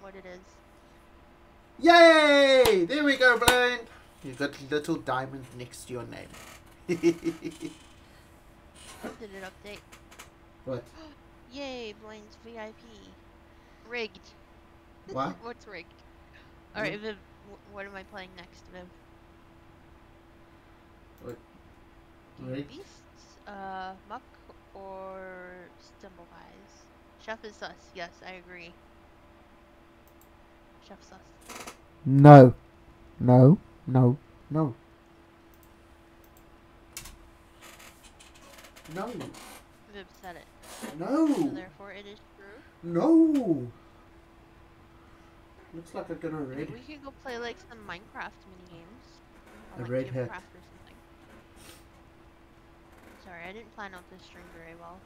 what it is. Yay! There we go, Blaine. You got little diamond next to your name. Did it update? what? Yay, Blaine's VIP. Rigged. What? What's rigged? Alright, Viv, what am I playing next, Viv? What? Rigged? Beasts, uh, Muck, or Stumble? Chef is sus, yes, I agree. Chef sus. No. No. No. No. No. Viv said it. So No. therefore it is true. No. Looks like a red. Maybe we could go play like some Minecraft mini games. A Or like red hat. Sorry, I didn't plan out this stream very well.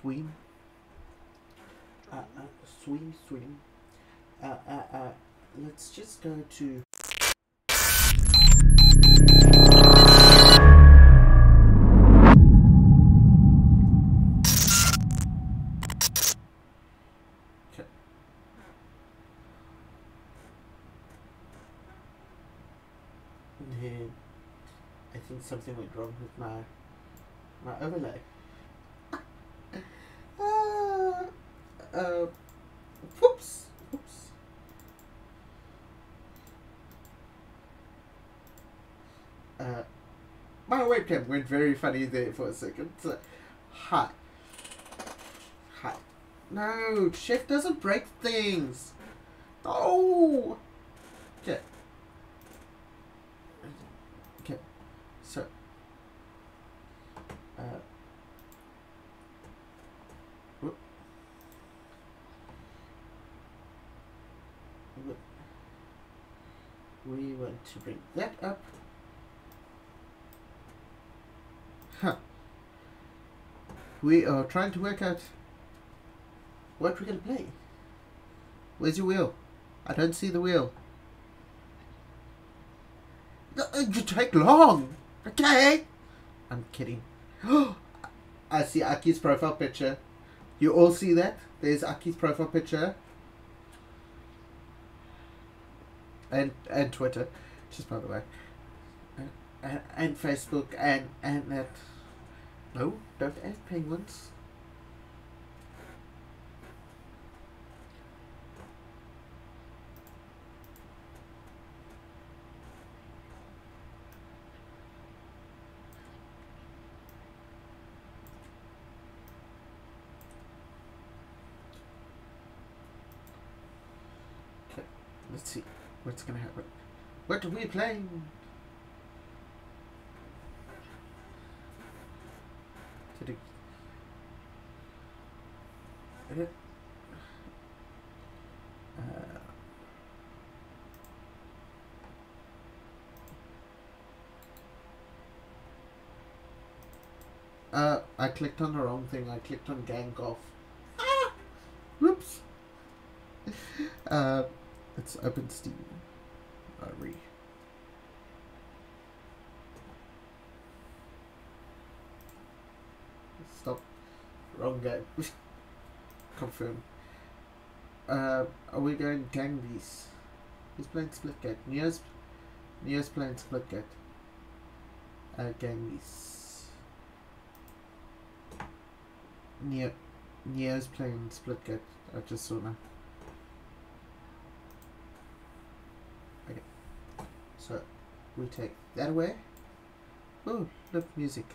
Swim. Uh, uh, swing, swing. Uh, uh, uh, let's just go to. Something went wrong with my my overlay. Uh, uh, whoops, whoops. Uh, my webcam went very funny there for a second. So, hi. Hi. No, chef doesn't break things. Okay. Okay. So. Uh. Whoop. Whoop. We want to bring that up. Huh. We are trying to work out what we're going to play. Where's your wheel? I don't see the wheel. Uh, You take long. Okay. I'm kidding. I see Ahki's profile picture. You all see that? There's Ahki's profile picture. And and Twitter, just by the way. And, and, Facebook and and that. No, don't add penguins. Okay, let's see what's gonna happen. What are we playing? Did it? Edit. Uh, uh, I clicked on the wrong thing. I clicked on gang golf. Ah! Whoops. uh, it's open Steam. Stop. Wrong game. Confirm. Uh, are we going gang? Who's playing Splitgate? Neo's, Neo's playing split Splitgate. Uh, gang these. Neo, playing Splitgate. I just saw now. So, we take that away. Oh, look, music.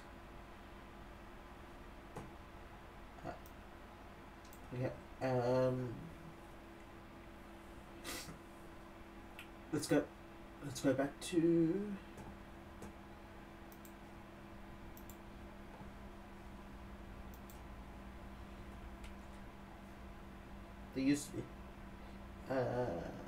Yeah. Um. Let's go. Let's go back to. They used to be. Uh.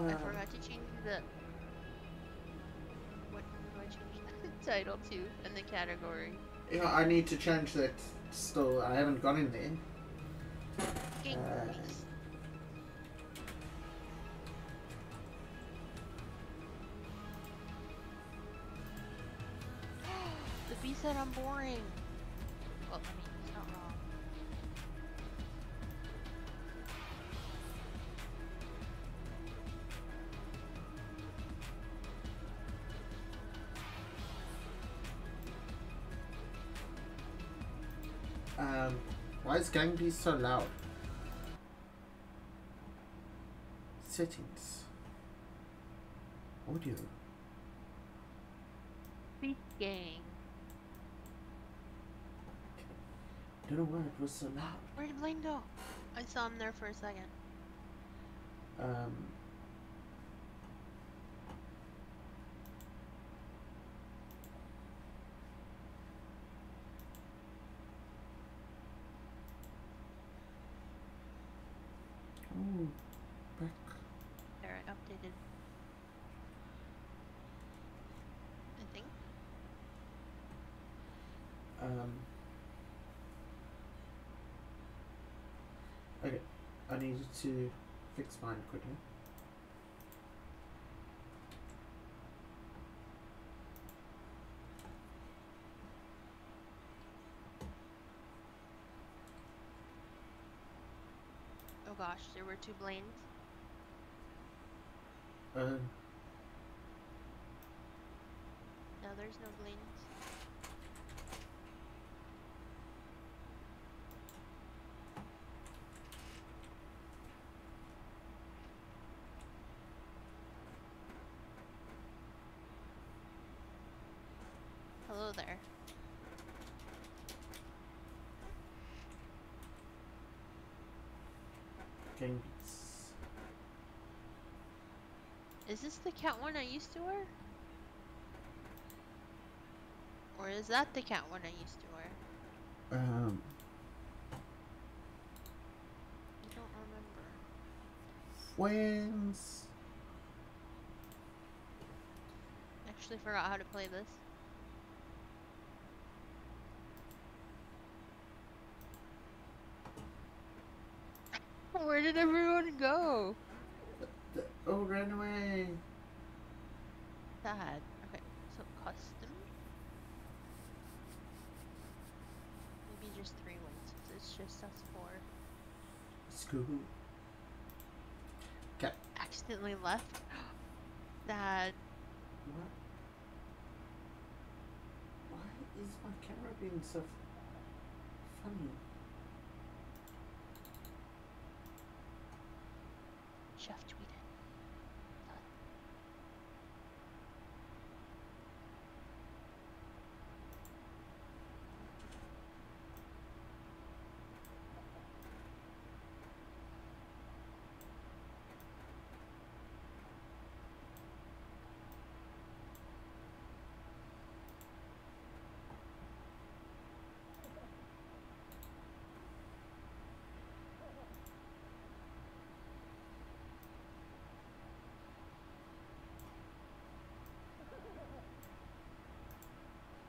Oh, I forgot to change the. What do I change the title to and the category? Yeah, I need to change that. Still, I haven't gone in there. Game Uh, Gang Beast so loud? Settings. Audio. Gang. Don't know why it was so loud. Where did Blaine go? I saw him there for a second. Um, oh, back. There, I updated. I think. Um, okay, I need to fix mine quickly. Oh gosh, there were two Blaines. Um, No, there's no Blaines. Hello there. Gang Beasts. Is this the cat one I used to wear? Or is that the cat one I used to wear? Um, I don't remember. friends. Actually forgot how to play this. Where did everyone go? The, oh, ran away. Sad. Okay, so custom. Maybe just three wins it's just us four. School. Okay. Accidentally left. Sad. What? Why is my camera being so f- funny? Chef tweeted. Done.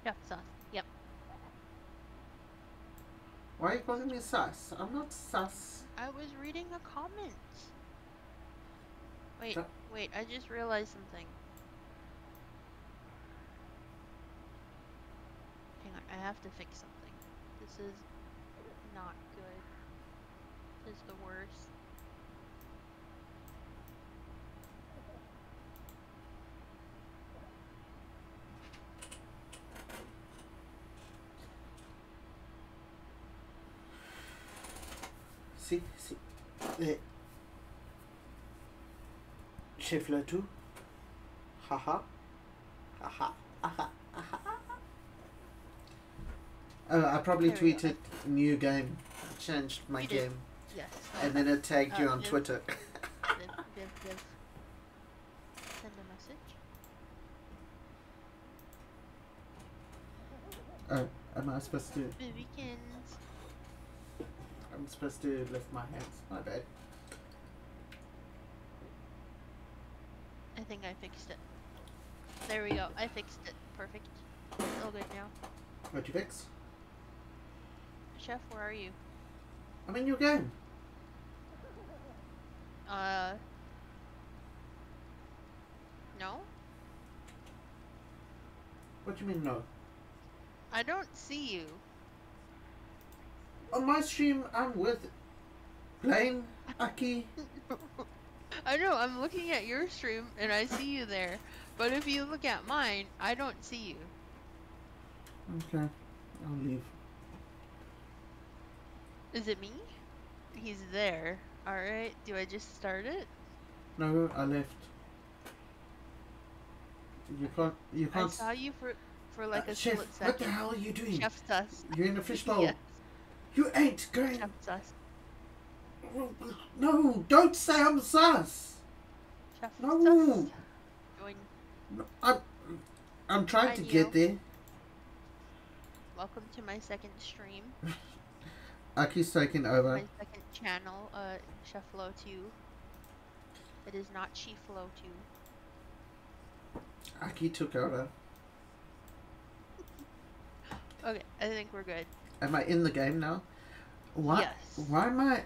Chef sauce. Yep. Why are you calling me sus? I'm not sus. I was reading a comment. Wait, wait, I just realized something. Hang on, I have to fix something. This is not good. This is the worst. See, see. There. Chef Latou. Haha. Haha. Haha. Haha. Oh, I probably There tweeted new game. Changed my You did. game. Yes. And then it tagged you Uh, on yeah. Twitter. Viv, Viv. Send a message. oh, am I supposed to? Vivykins. I'm supposed to lift my hands. My bad. I think I fixed it. There we go. I fixed it. Perfect. It's all good now. What'd you fix? Chef, where are you? I'm in your game. Uh. No? What do you mean no? I don't see you. On my stream, I'm with Blaine, Ahki. I know, I'm looking at your stream and I see you there. But if you look at mine, I don't see you. Okay, I'll leave. Is it me? He's there. Alright, do I just start it? No, I left. You can't. You can't. I saw you for for like Uh, a chef, split what the hell are you doing? Chef sus. You're in a fishbowl. Yes, You ain't going. chef sus. No, don't say I'm sus. Chef No. sus. I'm. I'm trying to get there. Welcome to my second stream. Ahki's taking over. My second channel, uh, Chef Lo 2. It is not Chief Lo 2. Ahki took over. Okay, I think we're good. Am I in the game now? Why? Yes. Why am I?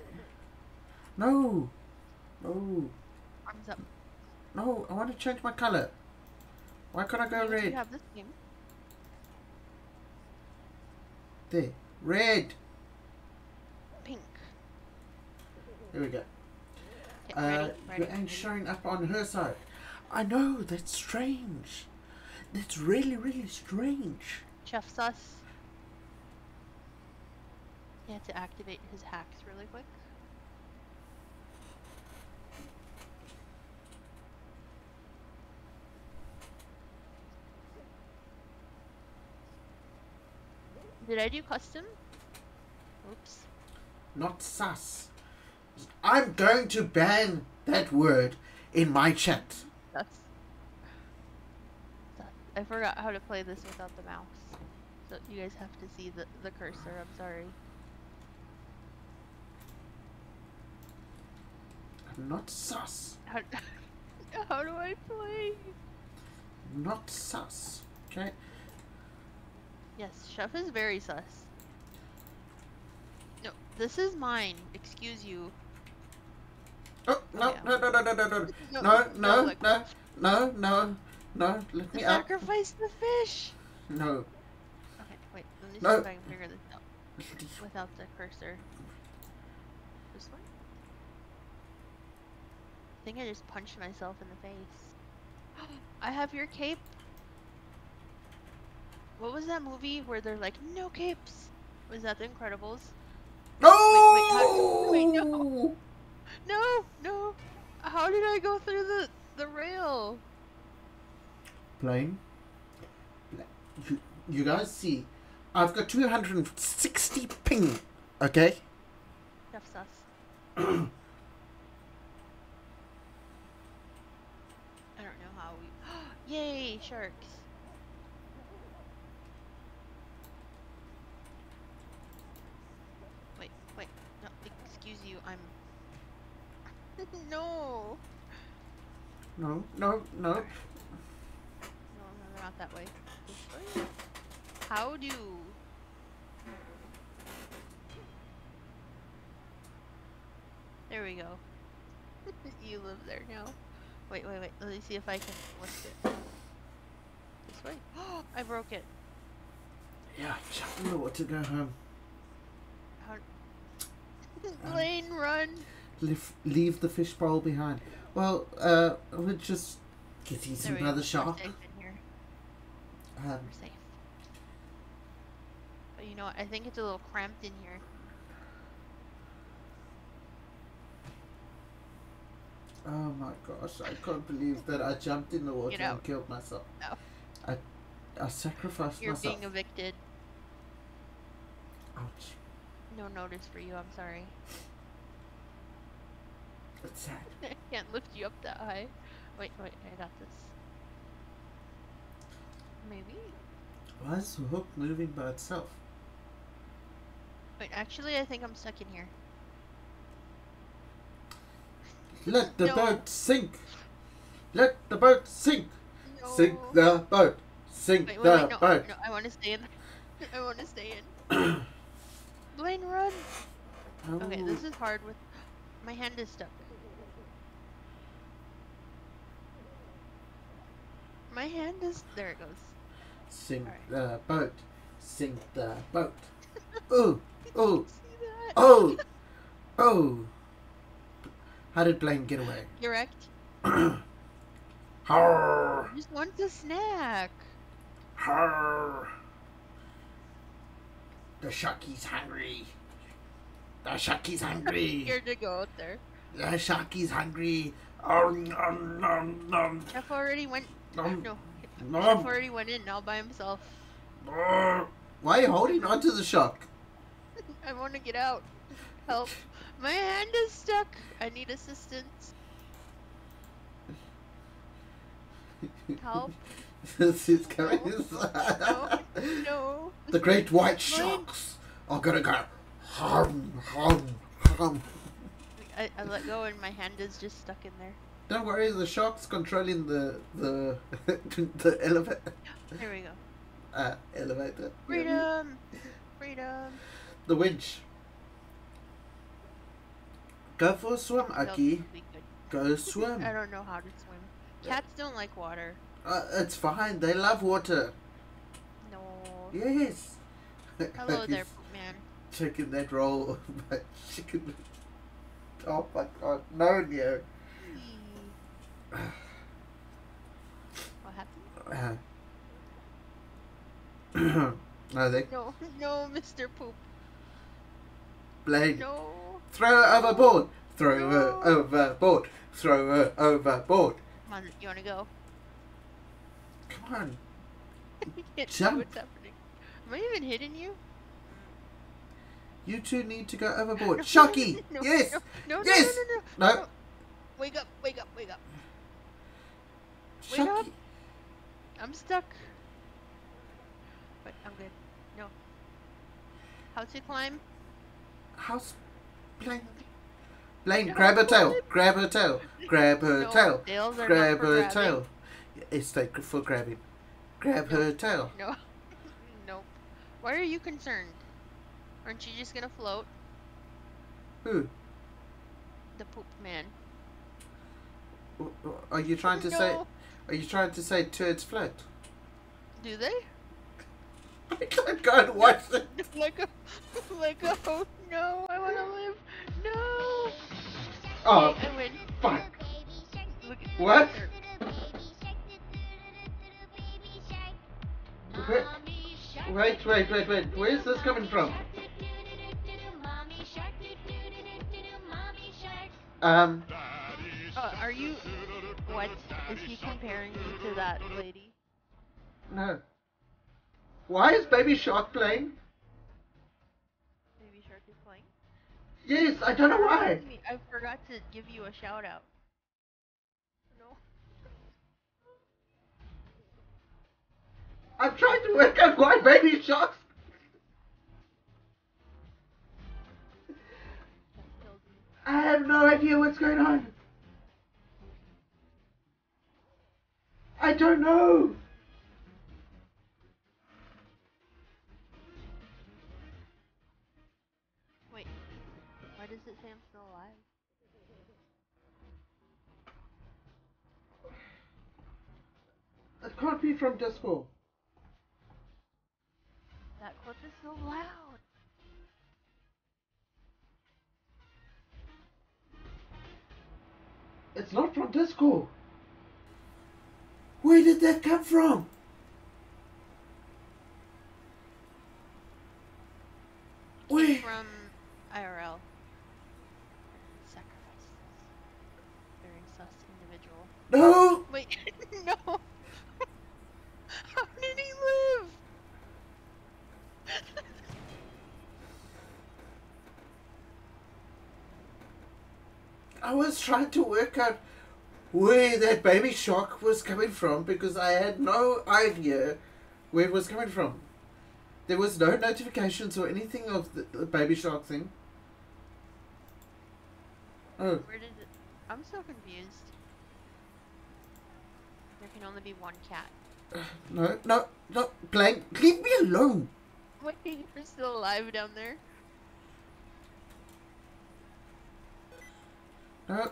No. No. Arms up. No. I want to change my color. Why can't I go Maybe red? You have this game. There. Red. Pink. There we go. Okay, Uh, ready, you ain't ready. showing up on her side. I know. That's strange. That's really, really strange. Chef Sus. He had to activate his hacks really quick. Did I do custom? Oops. Not sus. I'm going to ban that word in my chat. That's. that- I forgot how to play this without the mouse. So you guys have to see the, the cursor. I'm sorry. Not sus. How, how do I play? Not sus. Okay. Yes, Chef is very sus. No, this is mine. Excuse you. Oh no Okay. no no no no no no No, no no no no no no let me out. Sacrifice the fish. No. Okay, wait. Let me see No. if I can figure this out without the cursor. This one. I think I just punched myself in the face. I have your cape. What was that movie where they're like, no capes? Was that The Incredibles? No. wait, how- wait, no. No, no. How did I go through the the rail? Plane. You, you guys see, I've got 260 ping. Okay. Chef sus. I don't know how we. Yay, sharks! Wait, wait. No, excuse you. I'm. no. No no no. No, no, no, not that way. How do? There we go. you live there now. Wait, wait, wait. Let me see if I can lift it. This way. Oh, I broke it. Yeah, jump in the water, go home. How? Blaine, run! Leave, leave the fishbowl behind. Well, uh, we're just getting some we go. shark. Um, We're safe. But you know what? I think it's a little cramped in here. Oh my gosh, I can't believe that I jumped in the water and killed myself. No. I, I sacrificed You're myself. being evicted. Ouch. No notice for you. I'm sorry. It's sad. I can't lift you up that high. Wait, wait, I got this. Maybe? Why is the hook moving by itself? Wait, actually, I think I'm stuck in here. Let the No. boat sink! Let the boat sink! Sink the boat! Sink Wait, wait, the wait, no, boat! no, I want to stay in. I want to stay in. Blaine, run! Okay, Oh, this is hard with. My hand is stuck. My hand is. There it goes. Sink Alright. the boat! Sink the boat! oh! Oh! See that? Oh! Oh! How did Blaine get away? Direct. Harr! Just wants a snack. Harr! The sharky's hungry. The shark is hungry. Here to go out there. The shark is hungry. Um, um, um, um, Jeff already went. um, No, um, Jeff already went in all by himself. uh, Why are you holding on to the shark? I want to get out. Help! My hand is stuck. I need assistance. Help! this is coming No. inside. No. The great white sharks are gonna go hum, hum, hum. I, I let go and my hand is just stuck in there. Don't worry, the shark's controlling the the the elevator. Here we go. Uh, elevator. Freedom! Freedom! The winch. Go for a swim, Ahki. Go swim. I don't know how to swim. Cats don't like water. Uh, it's fine. They love water. No. Yes. Hello there, man. Chicken that roll. Chicken. Oh my god. No, no. What happened? Uh, no, they. No, no, Mr. Poop. Blade. No. Throw her overboard. Throw No. her overboard. Throw her overboard. Come on, you wanna go? Come on. You can't see Jump. what's happening. Am I even hitting you? You two need to go overboard. No, Shocky! no, yes! No, no, Yes! no, no, no. No! Wake up, wake up, wake up. Wake up. I'm stuck. But I'm good. No. How to climb? How's Blaine? Blaine, grab her tail. Grab her tail. Grab her tail. Grab her tail. It's like for grabbing. Grab her tail. No. nope. Why are you concerned? Aren't you just gonna float? Who? The poop man. Are you trying to say? Are you trying to say turds float? Do they? I can't watch it. Let go. Let go. No, I wanna live. No. Oh, Yay, I win. fuck. What? Wait, wait, wait, wait, wait. Where's this coming from? Um, Uh, are you? What? Is he comparing me to that lady? no. Why is Baby Shark playing? Baby Shark is playing. Yes, I don't know why. I forgot to give you a shout out. No. I'm trying to work out why Baby Shark's. That killed me. I have no idea what's going on. I don't know. It can't be from Discord. That clip is so loud. It's not from Disco. Where did that come from? Where? From IRL. Sacrifices. Very sus individual. No! Wait, no. How did he live? I was trying to work out where that baby shark was coming from because I had no idea where it was coming from. There was no notifications or anything of the, the baby shark thing. Oh, Where did it? I'm so confused. There can only be one cat. no, no, no, Blank, leave me alone. Wait, you're still alive down there? Uh, no,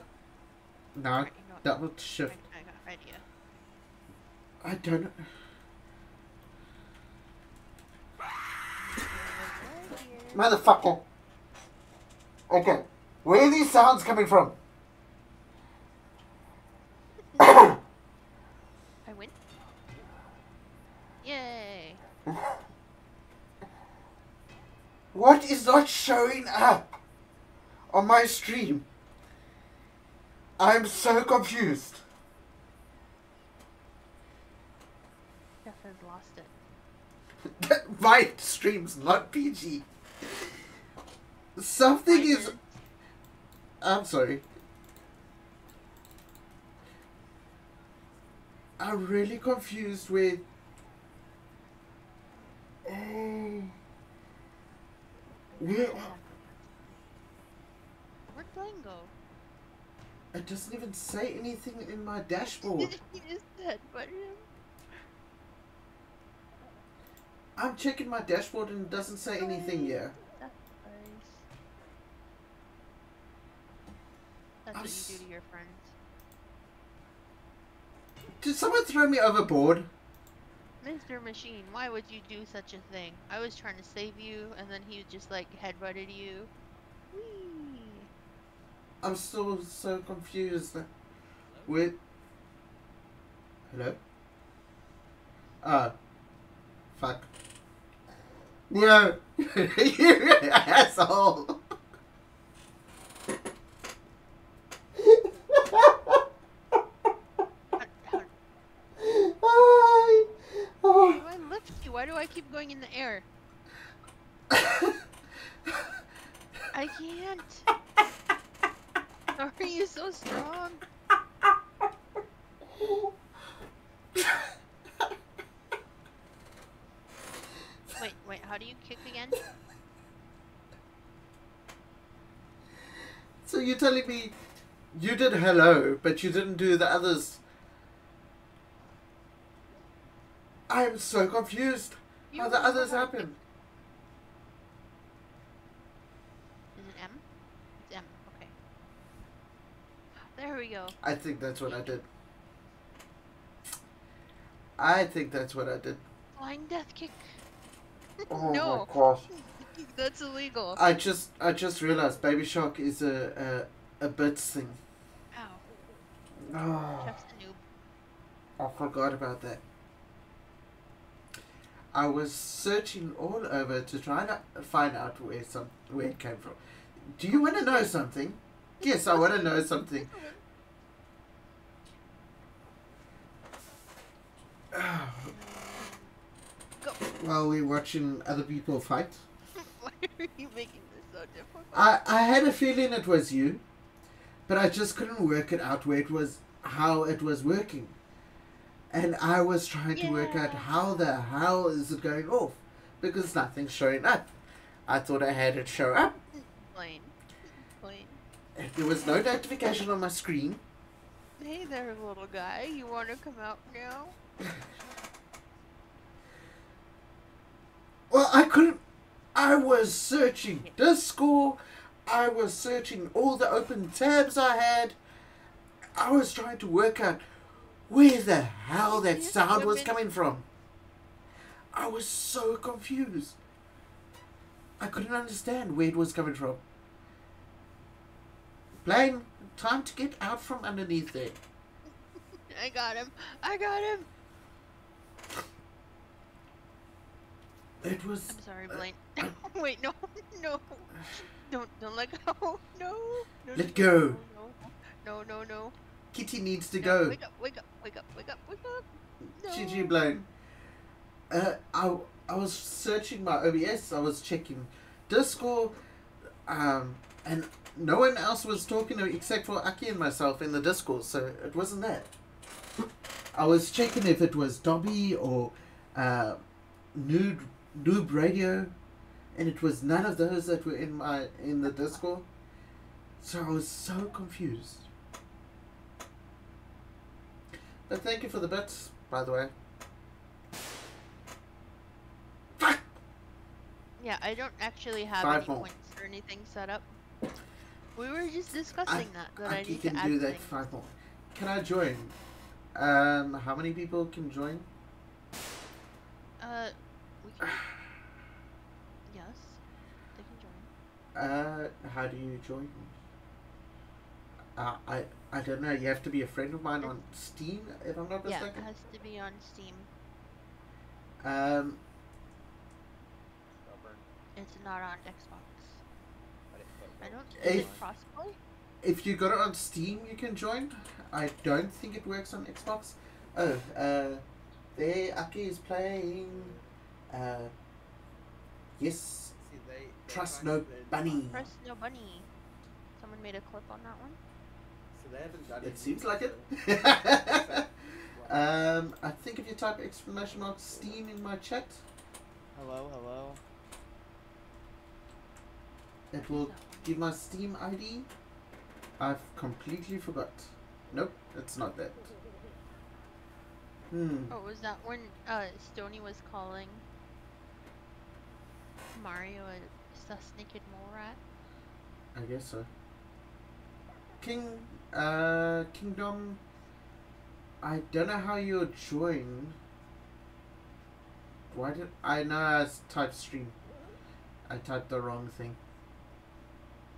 no, Alright, you know what? I, shift. I got an idea. I don't know. Motherfucker. Okay, where are these sounds coming from? I win. Yay! What is not showing up? on my stream. I'm so confused. Jeff has lost it. my stream's not PG. Something is. I'm sorry. I'm really confused with. Oh. Where, Blaine go? It doesn't even say anything in my dashboard. he just headbutted him. I'm checking my dashboard and it doesn't say anything here. That's nice. That's I'm what you do to your friends. Did someone throw me overboard? Mr. Machine, why would you do such a thing? I was trying to save you, and then he just like headbutted you. Whee! I'm still so confused with. Hello? Ah. fuck. No! you asshole! How, how, Hi. why Oh. do I lift you? Why do I keep going in the air? I can't. How are you so strong? Wait, wait, how do you kick again? so you're telling me you did hello, but you didn't do the others? I'm so confused. How the others the one- happen? Is it M? It's M, okay. There we go. I think that's what I did. I think that's what I did. Flying death kick. Oh no, my gosh. that's illegal. I just I just realized Baby Shark is a a, a bits thing. Ow. Ah. Oh, Jeff's a noob. I forgot about that. I was searching all over to try to find out where some where it came from. Do you want to know something? Yes, I want to know something. Go. While we're watching other people fight, Why are you making this so difficult? I I had a feeling it was you, but I just couldn't work it out where it was how it was working, and I was trying to work out how the hell is it going off, because nothing's showing up. I thought I had it show up. Blaine. and There was no notification on my screen. Hey there, little guy. You want to come out now? Well, I couldn't. I was searching Discord. I was searching all the open tabs I had. I was trying to work out where the hell that sound was coming from. I was so confused. I couldn't understand where it was coming from. Blaine, time to get out from underneath there. I got him. I got him. It was. I'm sorry, Blaine. Wait, no, no, don't, don't let go. No, no. Let go. No, no, no, no. Kitty needs to no. go. Wake up, wake up, wake up, wake up, wake up. No. GG Blaine. Uh, I, I was searching my OBS, I was checking Discord, um, and no one else was talking to me except for Ahki and myself in the Discord, so it wasn't that. I was checking if it was Dobby or uh, Nude Noob Radio, and it was none of those that were in my in the Discord. So I was so confused. But thank you for the bits, by the way. Fuck! Yeah, I don't actually have Five any more. points or anything set up. We were just discussing that. That I, Ahki need can to add do that things. five more. Can I join? Um, how many people can join? Uh, we can. yes, they can join. Uh, how do you join? Uh, I I don't know. You have to be a friend of mine on Steam, if I'm not mistaken. Yeah, it has to be on Steam. Um, It's not on Xbox. I don't. If- Is it crossplay? If you got it on Steam, you can join. I don't think it works on Xbox. Oh, uh, there Ahki is playing. Uh, yes, See, they, they Trust no to bunny. Trust no bunny. Someone made a clip on that one. So they haven't done it seems like it. um, I think if you type exclamation mark Steam in my chat, Hello, hello. it will give my Steam ID. I've completely forgot. Nope, it's not that. Hmm. Oh, was that when uh, Stony was calling Mario a sus naked mole rat? I guess so. King, uh, Kingdom. I don't know how you're joined. Why did I know I typed stream? I typed the wrong thing.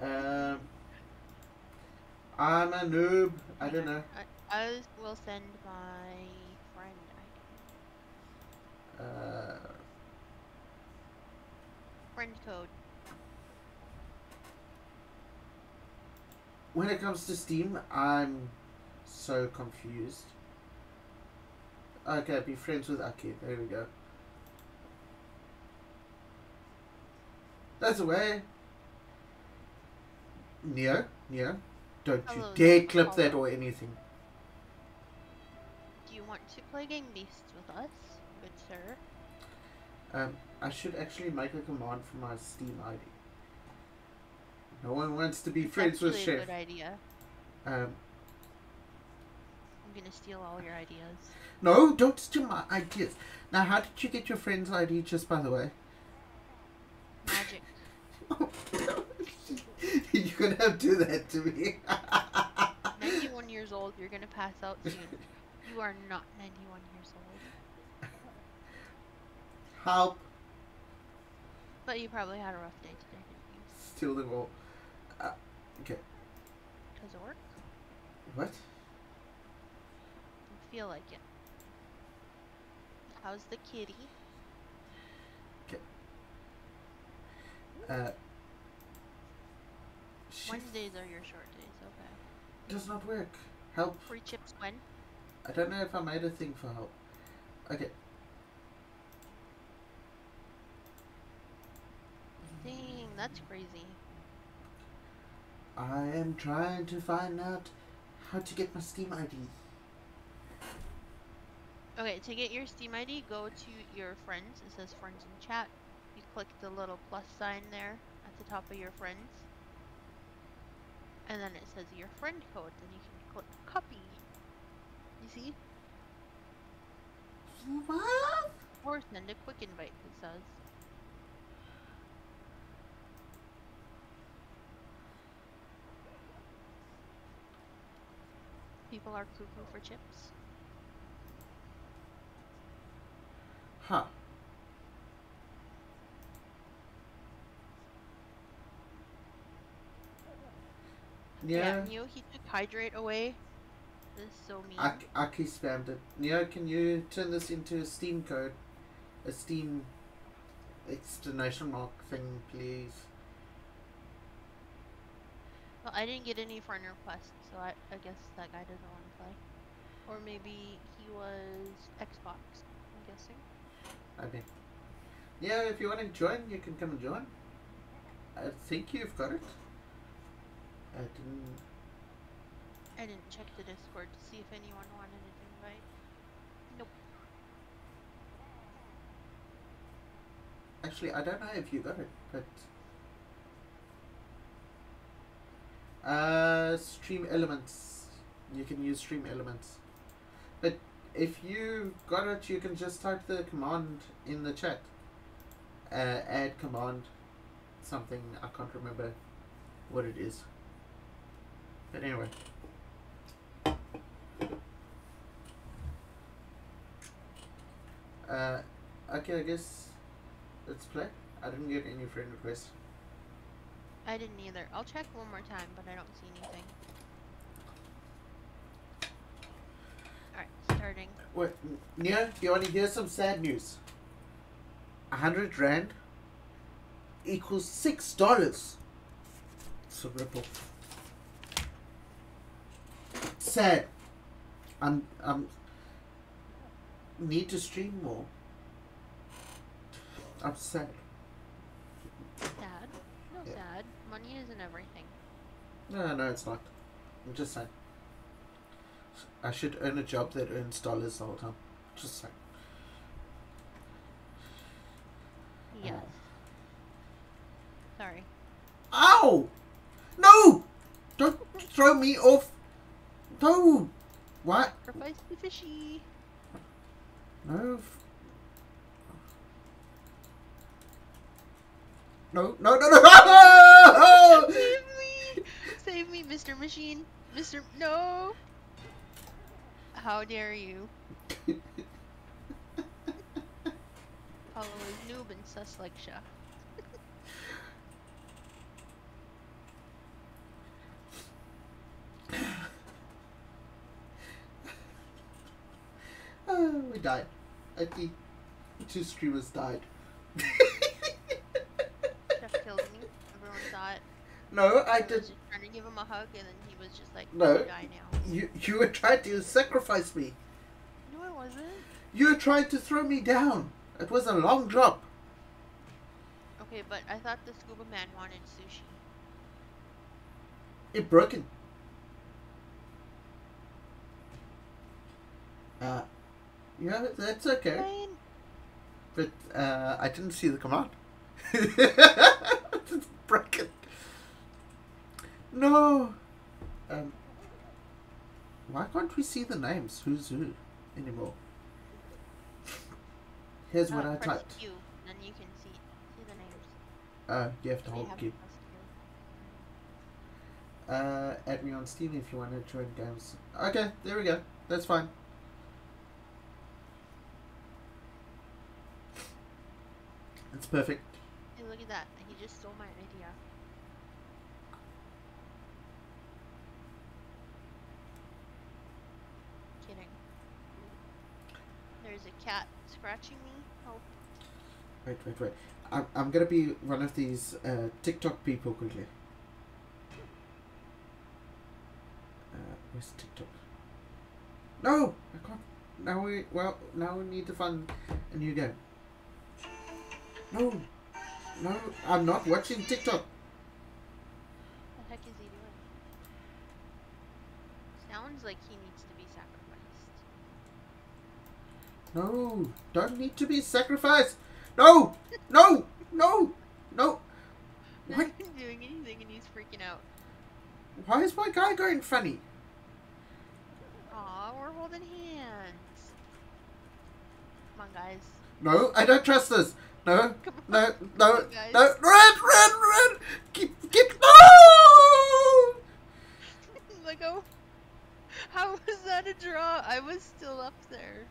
Um, I'm a noob. I don't know. I, I will send my friend ID. Uh, Friend code. when it comes to Steam, I'm so confused. Okay, be friends with Ahki. There we go. That's the way. Neo, Neo, don't you dare clip that or anything. Do you want to play Gang Beasts with us, good sir? Um, I should actually make a command for my Steam ID. No one wants to be It's friends with Chef. good idea. Um, I'm gonna steal all your ideas. no, don't steal my ideas. Now, how did you get your friend's ID? Just by the way. Magic. You're gonna have to do that to me. 91 years old, you're gonna pass out soon. You are not 91 years old. Help! But you probably had a rough day today, didn't them all. Uh, okay. Does it work? What? I feel like it. How's the kitty? Okay. Uh. Wednesdays are your short days, okay. does not work. Help. Free chips when? I don't know if I made a thing for help. Okay. Dang, that's crazy. I am trying to find out how to get my Steam ID. Okay, to get your Steam ID, go to your friends. It says friends in chat. You click the little plus sign there at the top of your friends. And then it says your friend code. Then you can click copy. You see? What? Or send a quick invite, it says. People are cuckoo for chips. Huh. Yeah. Neo, he took hydrate away. This is so mean. Ak- Ahki spammed it. Neo, can you turn this into a Steam code? A Steam exclamation mark thing, please. I didn't get any friend requests, so I, I guess that guy doesn't want to play. Or maybe he was Xbox, I'm guessing. Okay. Yeah, if you want to join, you can come and join. I think you've got it. I didn't. I didn't check the Discord to see if anyone wanted an invite. Nope. Actually, I don't know if you got it, but. Uh, stream elements. You can use stream elements. But if you got it, you can just type the command in the chat. Uh, add command. Something, I can't remember what it is. But anyway. Uh, okay, I guess let's play. I didn't get any friend requests. I didn't either. I'll check one more time, but I don't see anything. Alright, starting. Wait, N- Neo, do you want to hear some sad news? A hundred rand equals six dollars. It's a ripple. Sad. I'm I'm need to stream more. I'm sad. Sad? No Yeah. sad. Money isn't everything. No, no, it's not. I'm just saying. I should earn a job that earns dollars the whole time. Just saying. Yes. Sorry. Ow! No! Don't throw me off. No! What? Sacrifice the fishy. No. No, no, no, no! Save me! Save me, Mr. Machine. Mr. No! How dare you? Follow his noob and sus like Shah. Oh, we died. I think two streamers died. Chef killed me. Everyone saw it. No, I I was did. just trying to give him a hug and then he was just like, No. "You die now. You you were trying to sacrifice me. No, I wasn't. You were trying to throw me down. It was a long drop. Okay, but I thought the scuba man wanted sushi. It broken. Uh, yeah, that's okay. Fine. But uh, I didn't see the command. it's broken. No. Um. Why can't we see the names? Who's who anymore? Here's what Uh, I typed. Q, then you can see see the names. Uh, you have to hold Q. Q. Uh, add me on Steam if you want to join games. Okay, there we go. That's fine. It's perfect. Hey, look at that. He just stole my idea. Kidding. A cat scratching me. Help. Wait, wait, wait. I'm, I'm gonna be one of these uh, TikTok people quickly. Uh, where's TikTok? No, I can't. Now we well now we need to find a new game. No, no, I'm not watching TikTok. What the heck is he doing? Sounds like he needs to be sacrificed. No, don't need to be sacrificed. No, no, no, no. Not What? even doing anything and he's freaking out. Why is my guy going funny? Aw, we're holding hands. Come on, guys. No, I don't trust this. No, no, no, guys. no. Run, run, run. Keep, keep. No. like, oh, how was that a draw? I was still up there.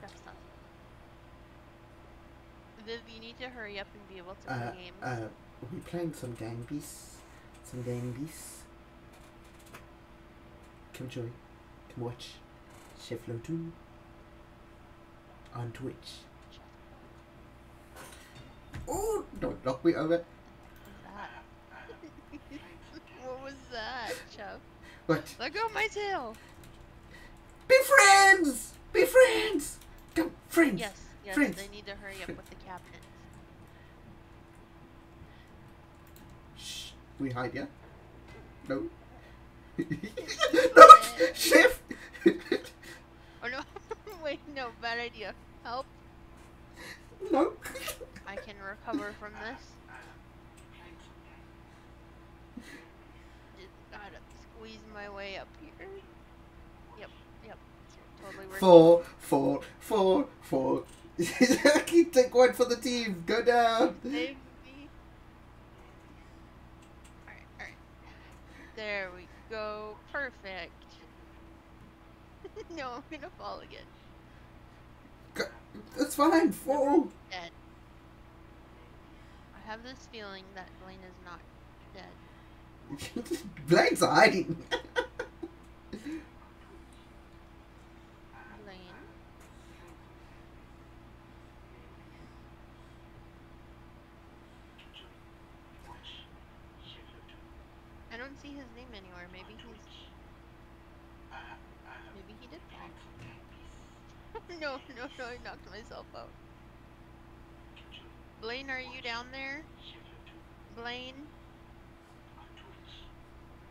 That's tough. Viv, you need to hurry up and be able to Uh, play games. uh, we playing some game beasts. Some game beasts. Come join. Come watch. Cheflow2. On Twitch. Oh, don't knock me over. what was that, Chubb? What? Let go of my tail! Be friends! Be friends! Come, friends! Yes, yes, Friends. they need to hurry up with the cabinets. We hide, yeah? No. no, chef! Oh no, wait, no, bad idea. Help, no. I can recover from this. Just gotta squeeze my way up here. Yep, yep, totally working. Four, four, four, four. Keep take one for the team. Go down. Save me. Alright, alright. There we go. Perfect. no, I'm gonna fall again. That's fine. Four. Dead. I have this feeling that Blaine is not dead. Blaine's hiding. see his name anywhere. Maybe he's. Maybe he did find. no, no, no! I knocked myself out. Blaine, down there? Blaine.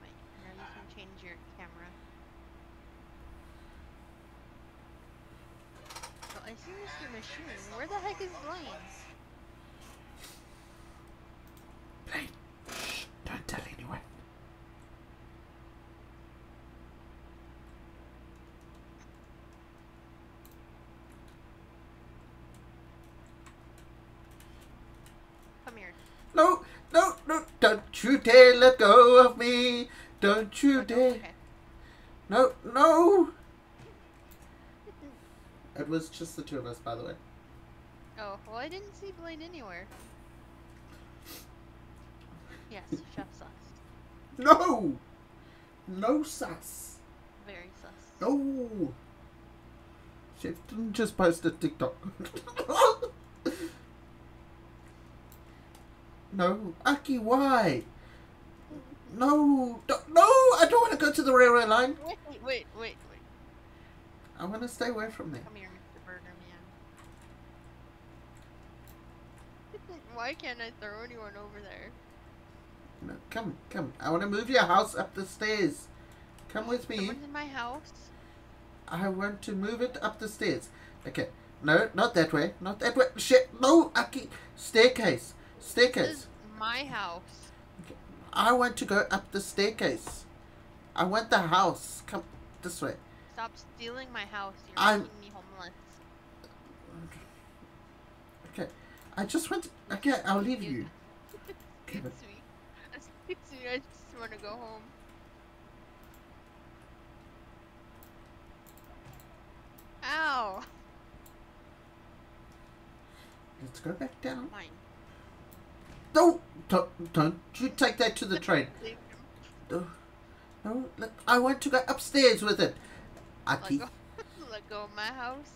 Wait, now you can change your camera. Oh, I see Mr. Machine. Where the heck is? Blaine, shh, don't tell anyone. Come here. No, no, no, don't you dare let go of me. Don't you Oh, dare. okay. No, no. It was just the two of us, by the way. Oh, well, I didn't see Blaine anywhere. Yes, chef sus. No! No sus. Very sus. No! Chef didn't just post a TikTok. no, Ahki, why? No, don't, no, I don't want to go to the railway line. Wait, wait, wait, wait. I want to stay away from there. Come here, Mr. Burger Man. Why can't I throw anyone over there? No, come, come. I want to move your house up the stairs. Come with me. Someone's in my house. I want to move it up the stairs. Okay. No, not that way. Not that way. Shit. No. Staircase. This Staircase. is my house. I want to go up the staircase. I want the house. Come this way. Stop stealing my house. You're I'm- making me homeless. Okay. I just want. to... Okay, I'll leave you. Excuse me. Excuse me. I just want to go home. Ow! let's go back down. Fine. No, don't, don't you take that to the train. No, no. Let, I want to go upstairs with it. Let Ahki, go. Let go of my house.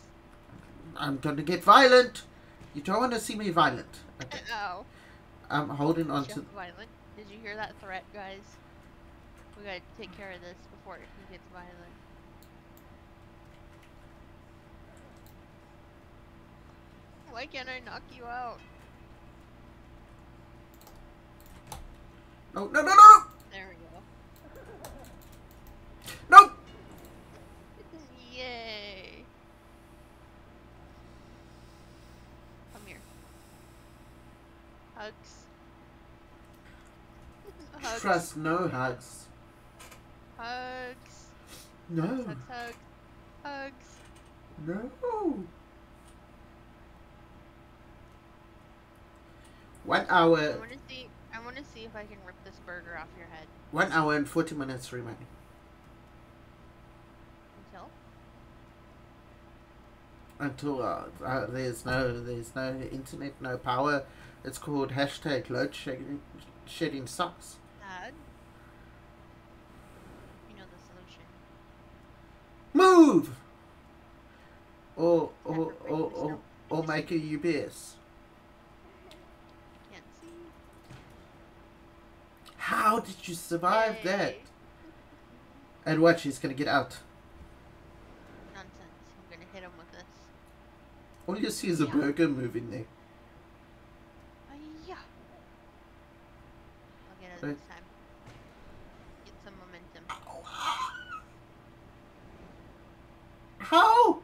I'm going to get violent. You don't want to see me violent. Okay. I'm holding on Chef to. violent. Did you hear that threat, guys? We gotta take care of this before he gets violent. Why can't I knock you out? No, no, no, no, There we go. no. Yay! Come here. Hugs. Hugs. Trust no hugs. Hugs. No, Hugs. Hugs. Hugs. no. One hour. I want to see. I want to see if I can rip this burger off your head. One hour and forty minutes remaining. Until. Until uh, uh, there's no there's no internet, no power. It's called hashtag load shedding, shedding sucks. Dad. You know the solution. Move. Or or or or, or make a UPS. Can't see. How did you survive that? And watch, he's gonna get out. Nonsense. I'm gonna hit him with this. All you see is a Yeah. burger moving there. Uh, Hiya. I'll get it Right. this time. Get some momentum. How?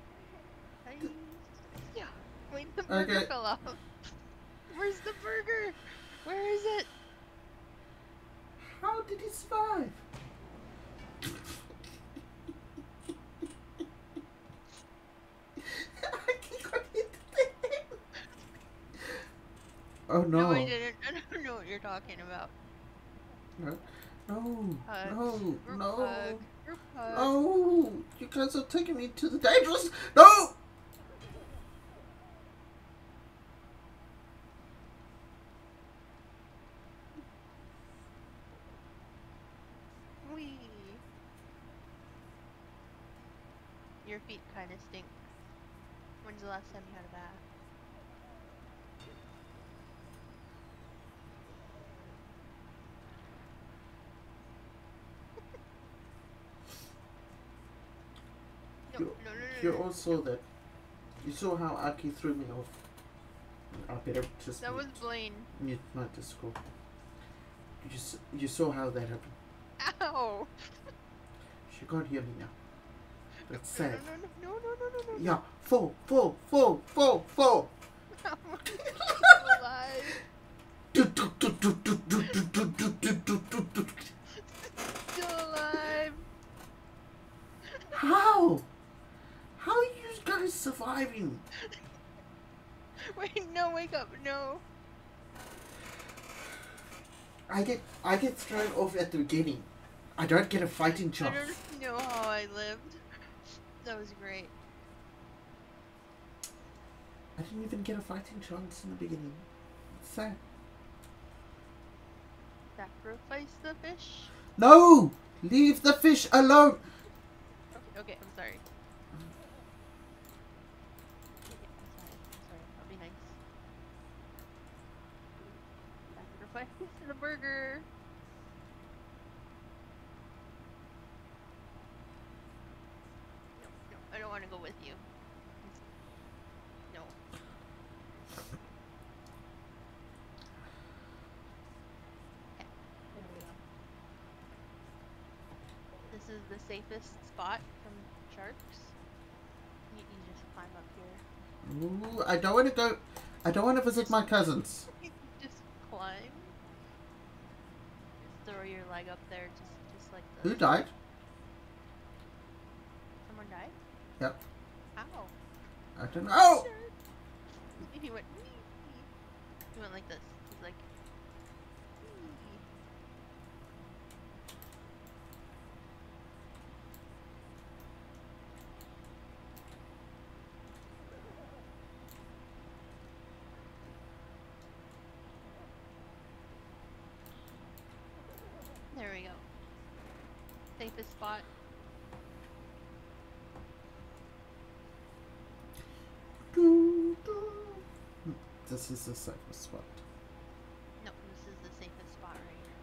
Hiya. Wait, the burger Okay. fell off. Where's the burger? Where is it? How did he survive? I can't hit the thing. Oh no. No, I didn't. I don't know what you're talking about. No, no, Hugs. no, Group no, hug. Group hug. no! You guys are taking me to the dangerous. No! Wee. Your feet kind of stink. When's the last time you had a bath? No, You- no, no, no, You no. all saw that. You saw how Ahki threw me off. I better just That was mute, Blaine. mute my Discord. You just you saw how that happened. Ow! She can't hear me now. That's No, sad. no, no, no, no, no, no, no. Yeah, fall, fall, fall, fall, fall. Still alive. How? Guys surviving? Wait, no, wake up, no. I get I get thrown off at the beginning. I don't get a fighting I chance. don't know how I lived. That was great. I didn't even get a fighting chance in the beginning. Sad. Sacrifice the fish. No! Leave the fish alone! Okay, okay, I'm sorry. Okay, I'm sorry. I'm sorry. I'll be nice. Sacrifice the burger. No, no, I don't want to go with you. No. Okay, there we go. This is the safest spot from sharks. You, you just climb up here. Ooh, I don't want to go. I don't want to visit my cousins. Just climb. Throw your leg up there, just just like the. Who died? Someone died. Yep. Ow. I don't know. Oh! He went. He went like this. He's like. "Wee." There we go. Safest spot. Doo, doo. This is the safest spot. No, this is the safest spot right here.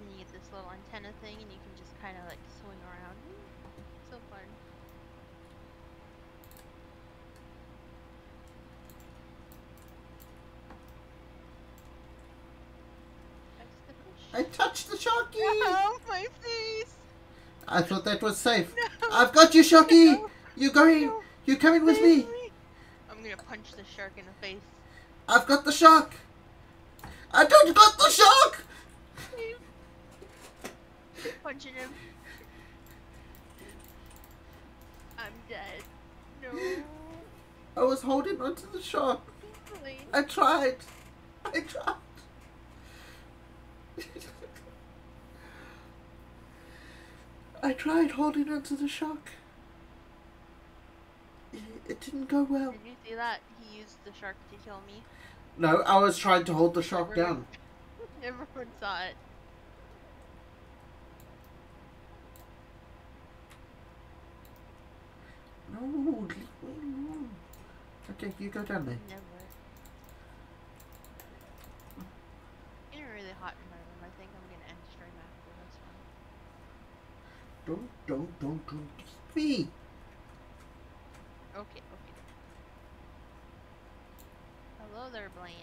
And you get this little antenna thing, and you can just kind of like swing around. So fun. Touch the fish. I touched the sharky. Ow, my face! I thought that was safe. No! I've got you, Sharky! No, You going? no, You coming with me? save I'm gonna punch the shark in the face. I've got the shark. I don't got the shark. Save. Punching him. I'm dead. No. I was holding onto the shark. I tried. I tried. I tried holding onto the shark. It, it didn't go well. Did you see that? He used the shark to kill me. No, I was trying to hold the shark down. Everyone saw it. No, leave me alone. Okay, you go down there. Never. Getting really hot in my room. I think I'm gonna end stream after this one. Don't, don't, don't, don't leave me. Okay, okay. Hello there, Blaine.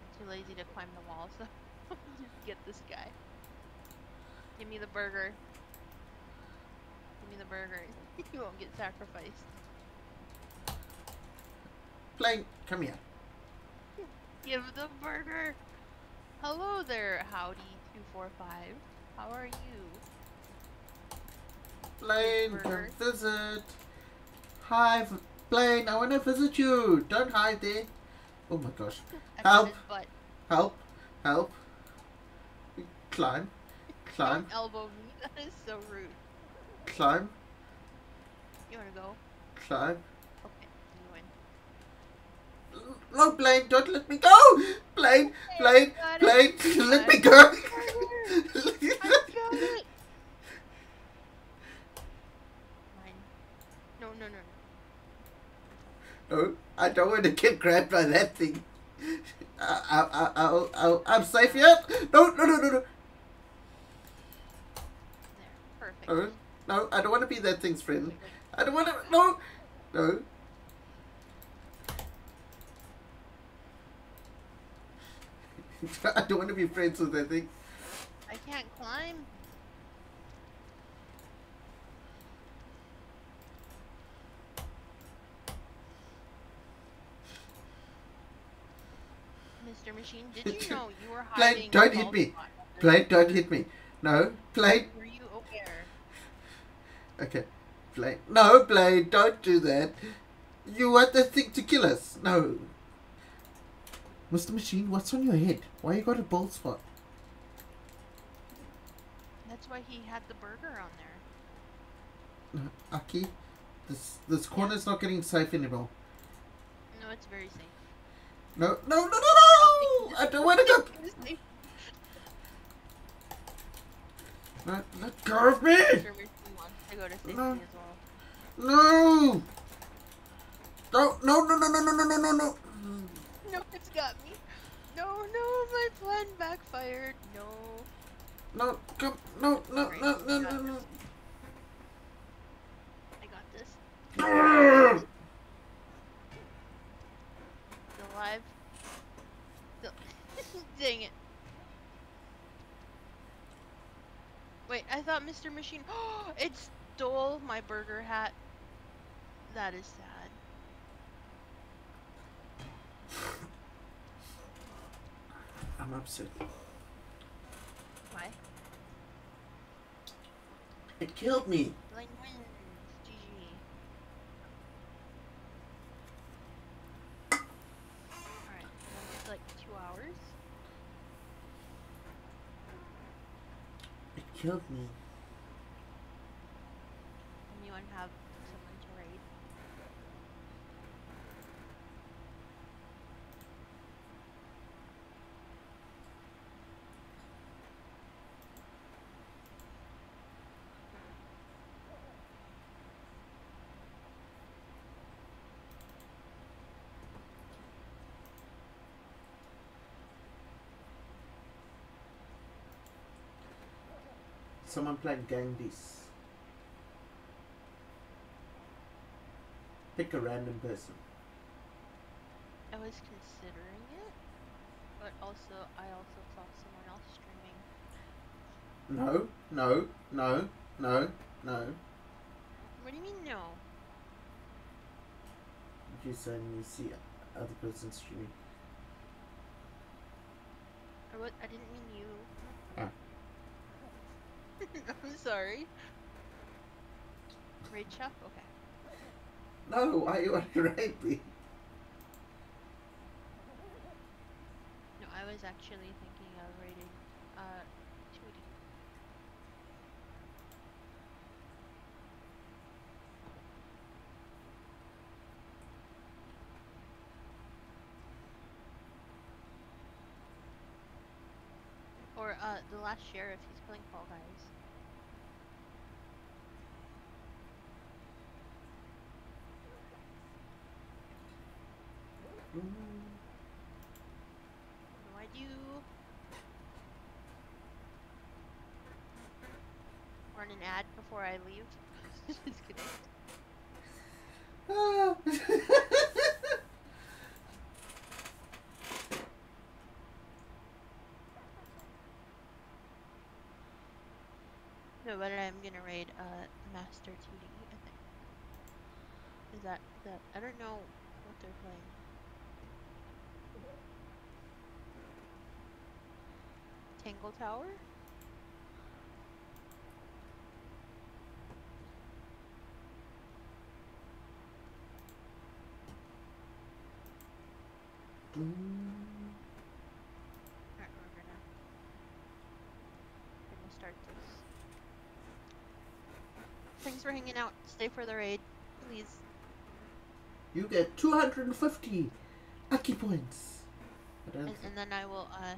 I'm too lazy to climb the wall, so just get this guy. Give me the burger. Give me the burger. you won't get sacrificed. Blaine, come here. Give the burger. Hello there, Howdy two four five. How are you? Blaine, come visit. Hi, Blaine, I want to visit you. Don't hide there. Oh my gosh. Help. Help, help. Climb, climb, Don't elbow me. That is so rude. climb, You wanna go? climb. Okay, you win. No, Blaine, don't let me go. Blaine, Blaine, got Blaine, let me go. got it. No, no, no, no. No, I don't want to get grabbed by that thing. I, I, I, I, I, I'm safe yet? No, no, no, no, no. There. No, no, I don't want to be that thing's friend. I don't want to. No, no. I don't want to be friends with that thing. I can't climb. Mr. Machine, did you know you were Blade, hiding? don't hit me. Blade, don't hit me. No, Blade. Were you aware? Okay, Blade. No, Blade, don't do that. You want that thing to kill us? No. Mr. Machine, what's on your head? Why you got a bald spot? That's why he had the burger on there. No, Ahki, this this corner's not getting safe anymore. No, it's very safe. No, no, no, no, no! I don't want to go. Let, let go of me! Mr. Machine wants to go to safety No. No! No, no, no, no, no, no, no, no, no, no. It's got me. No, no, my plan backfired. No. No, come, no, no, no, no, no, no. I got this. Still alive. Still. Dang it. Wait, I thought Mr. Machine. it stole my burger hat. That is sad. I'm upset. Why? It killed me. Lane wins. GG. Alright, like two hours. It killed me. Anyone have someone to raid? Someone playing Gang Beasts. Pick a random person. I was considering it, but also I also saw someone else streaming. No, no, no, no, no. What do you mean no? You saying you see other person streaming. Or what? I didn't mean. I'm sorry. Raid chef? Okay. No, why you want to me? No, I was actually thinking of raiding uh Tootie. Or uh the last sheriff, he's playing Fall Guys. What do I do? Run an ad before I leave. Just kidding. Ah. No, but I'm gonna raid uh Master 2D, I think. Is that that I don't know what they're playing. Tangle Tower? Alright, we're gonna gonna start this. Thanks for hanging out. Stay for the raid, please. you get 250 Ahki points. And, and then I will uh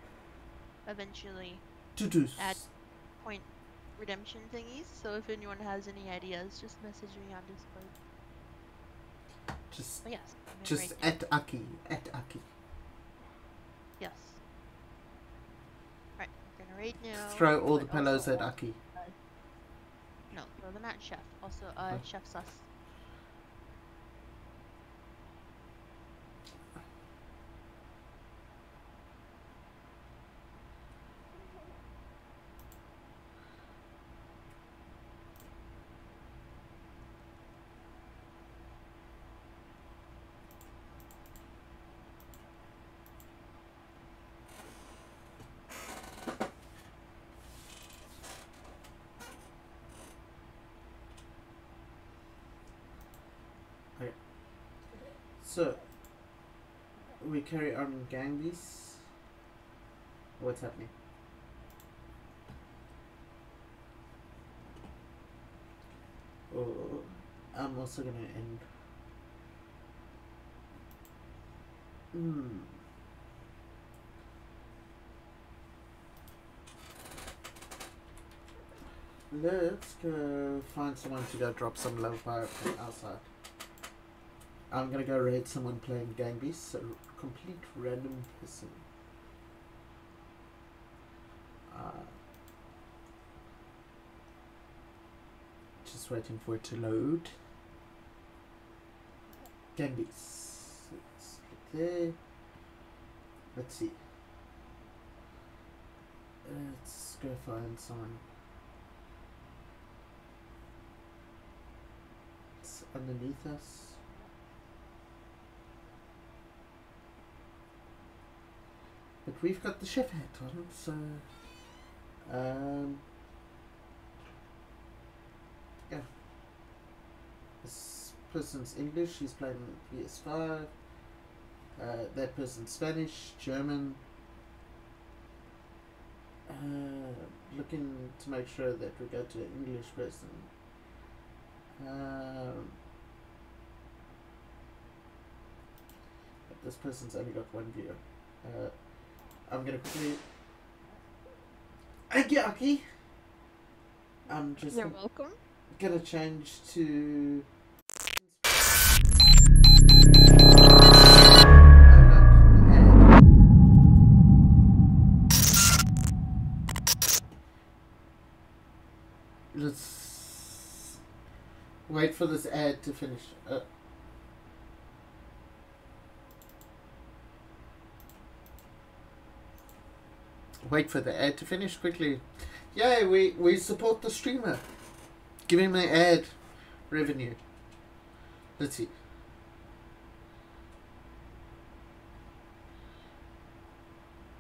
eventually to do. add point redemption thingies. So if anyone has any ideas, just message me on Discord. Just, But yes, just at Ahki, at Ahki. yes. Right, we're gonna raid now. Just Throw all the pillows at Ahki. No, the match, chef. Also, uh, Oh. chef sus. So, we carry on Ganglies. What's happening? Oh, I'm also gonna end. Hmm. Let's go find someone to go drop some love fire from outside. I'm gonna go raid someone playing Gang Beasts, a complete random person. Uh, just waiting for it to load. Gang Beasts. Let's click there. Let's see. Let's go find someone. It's underneath us. But we've got the chef hat on, so um, yeah. This person's English. He's playing PS5. Uh, that person's Spanish, German. Uh, looking to make sure that we go to an English person. Um, this person's only got one view. Uh, I'm gonna quickly. Ahki Ahki. I'm just You're gonna, welcome. gonna change to. Let's wait for this ad to finish. Uh, wait for the ad to finish quickly. Yay, we, we support the streamer. Give him the ad revenue. Let's see.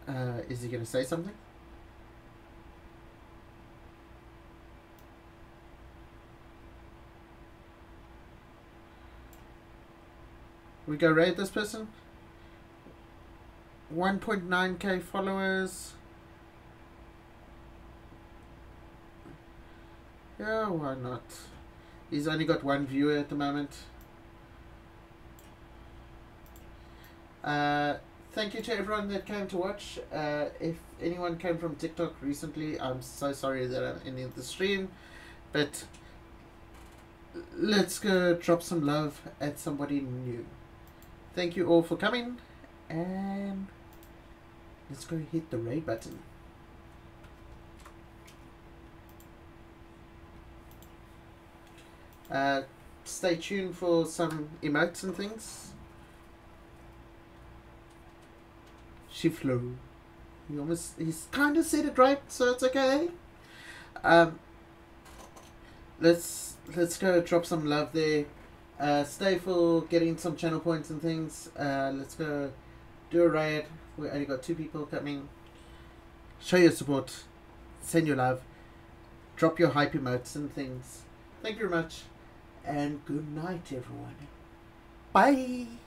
Uh, is he going to say something? We go raid this person. 1.9k followers. Yeah, why not? He's only got one viewer at the moment. Uh, thank you to everyone that came to watch. Uh, if anyone came from TikTok recently, I'm so sorry that I'm ending the stream, but let's go drop some love at somebody new. Thank you all for coming, and let's go hit the raid button. Uh, stay tuned for some emotes and things. Shiflo. He almost he's kind of said it right, so it's okay. Um, let's let's go drop some love there. Uh, stay for getting some channel points and things. Uh, let's go do a raid. We only got two people coming. Show your support. Send your love. Drop your hype emotes and things. Thank you very much. And good night, everyone. Bye.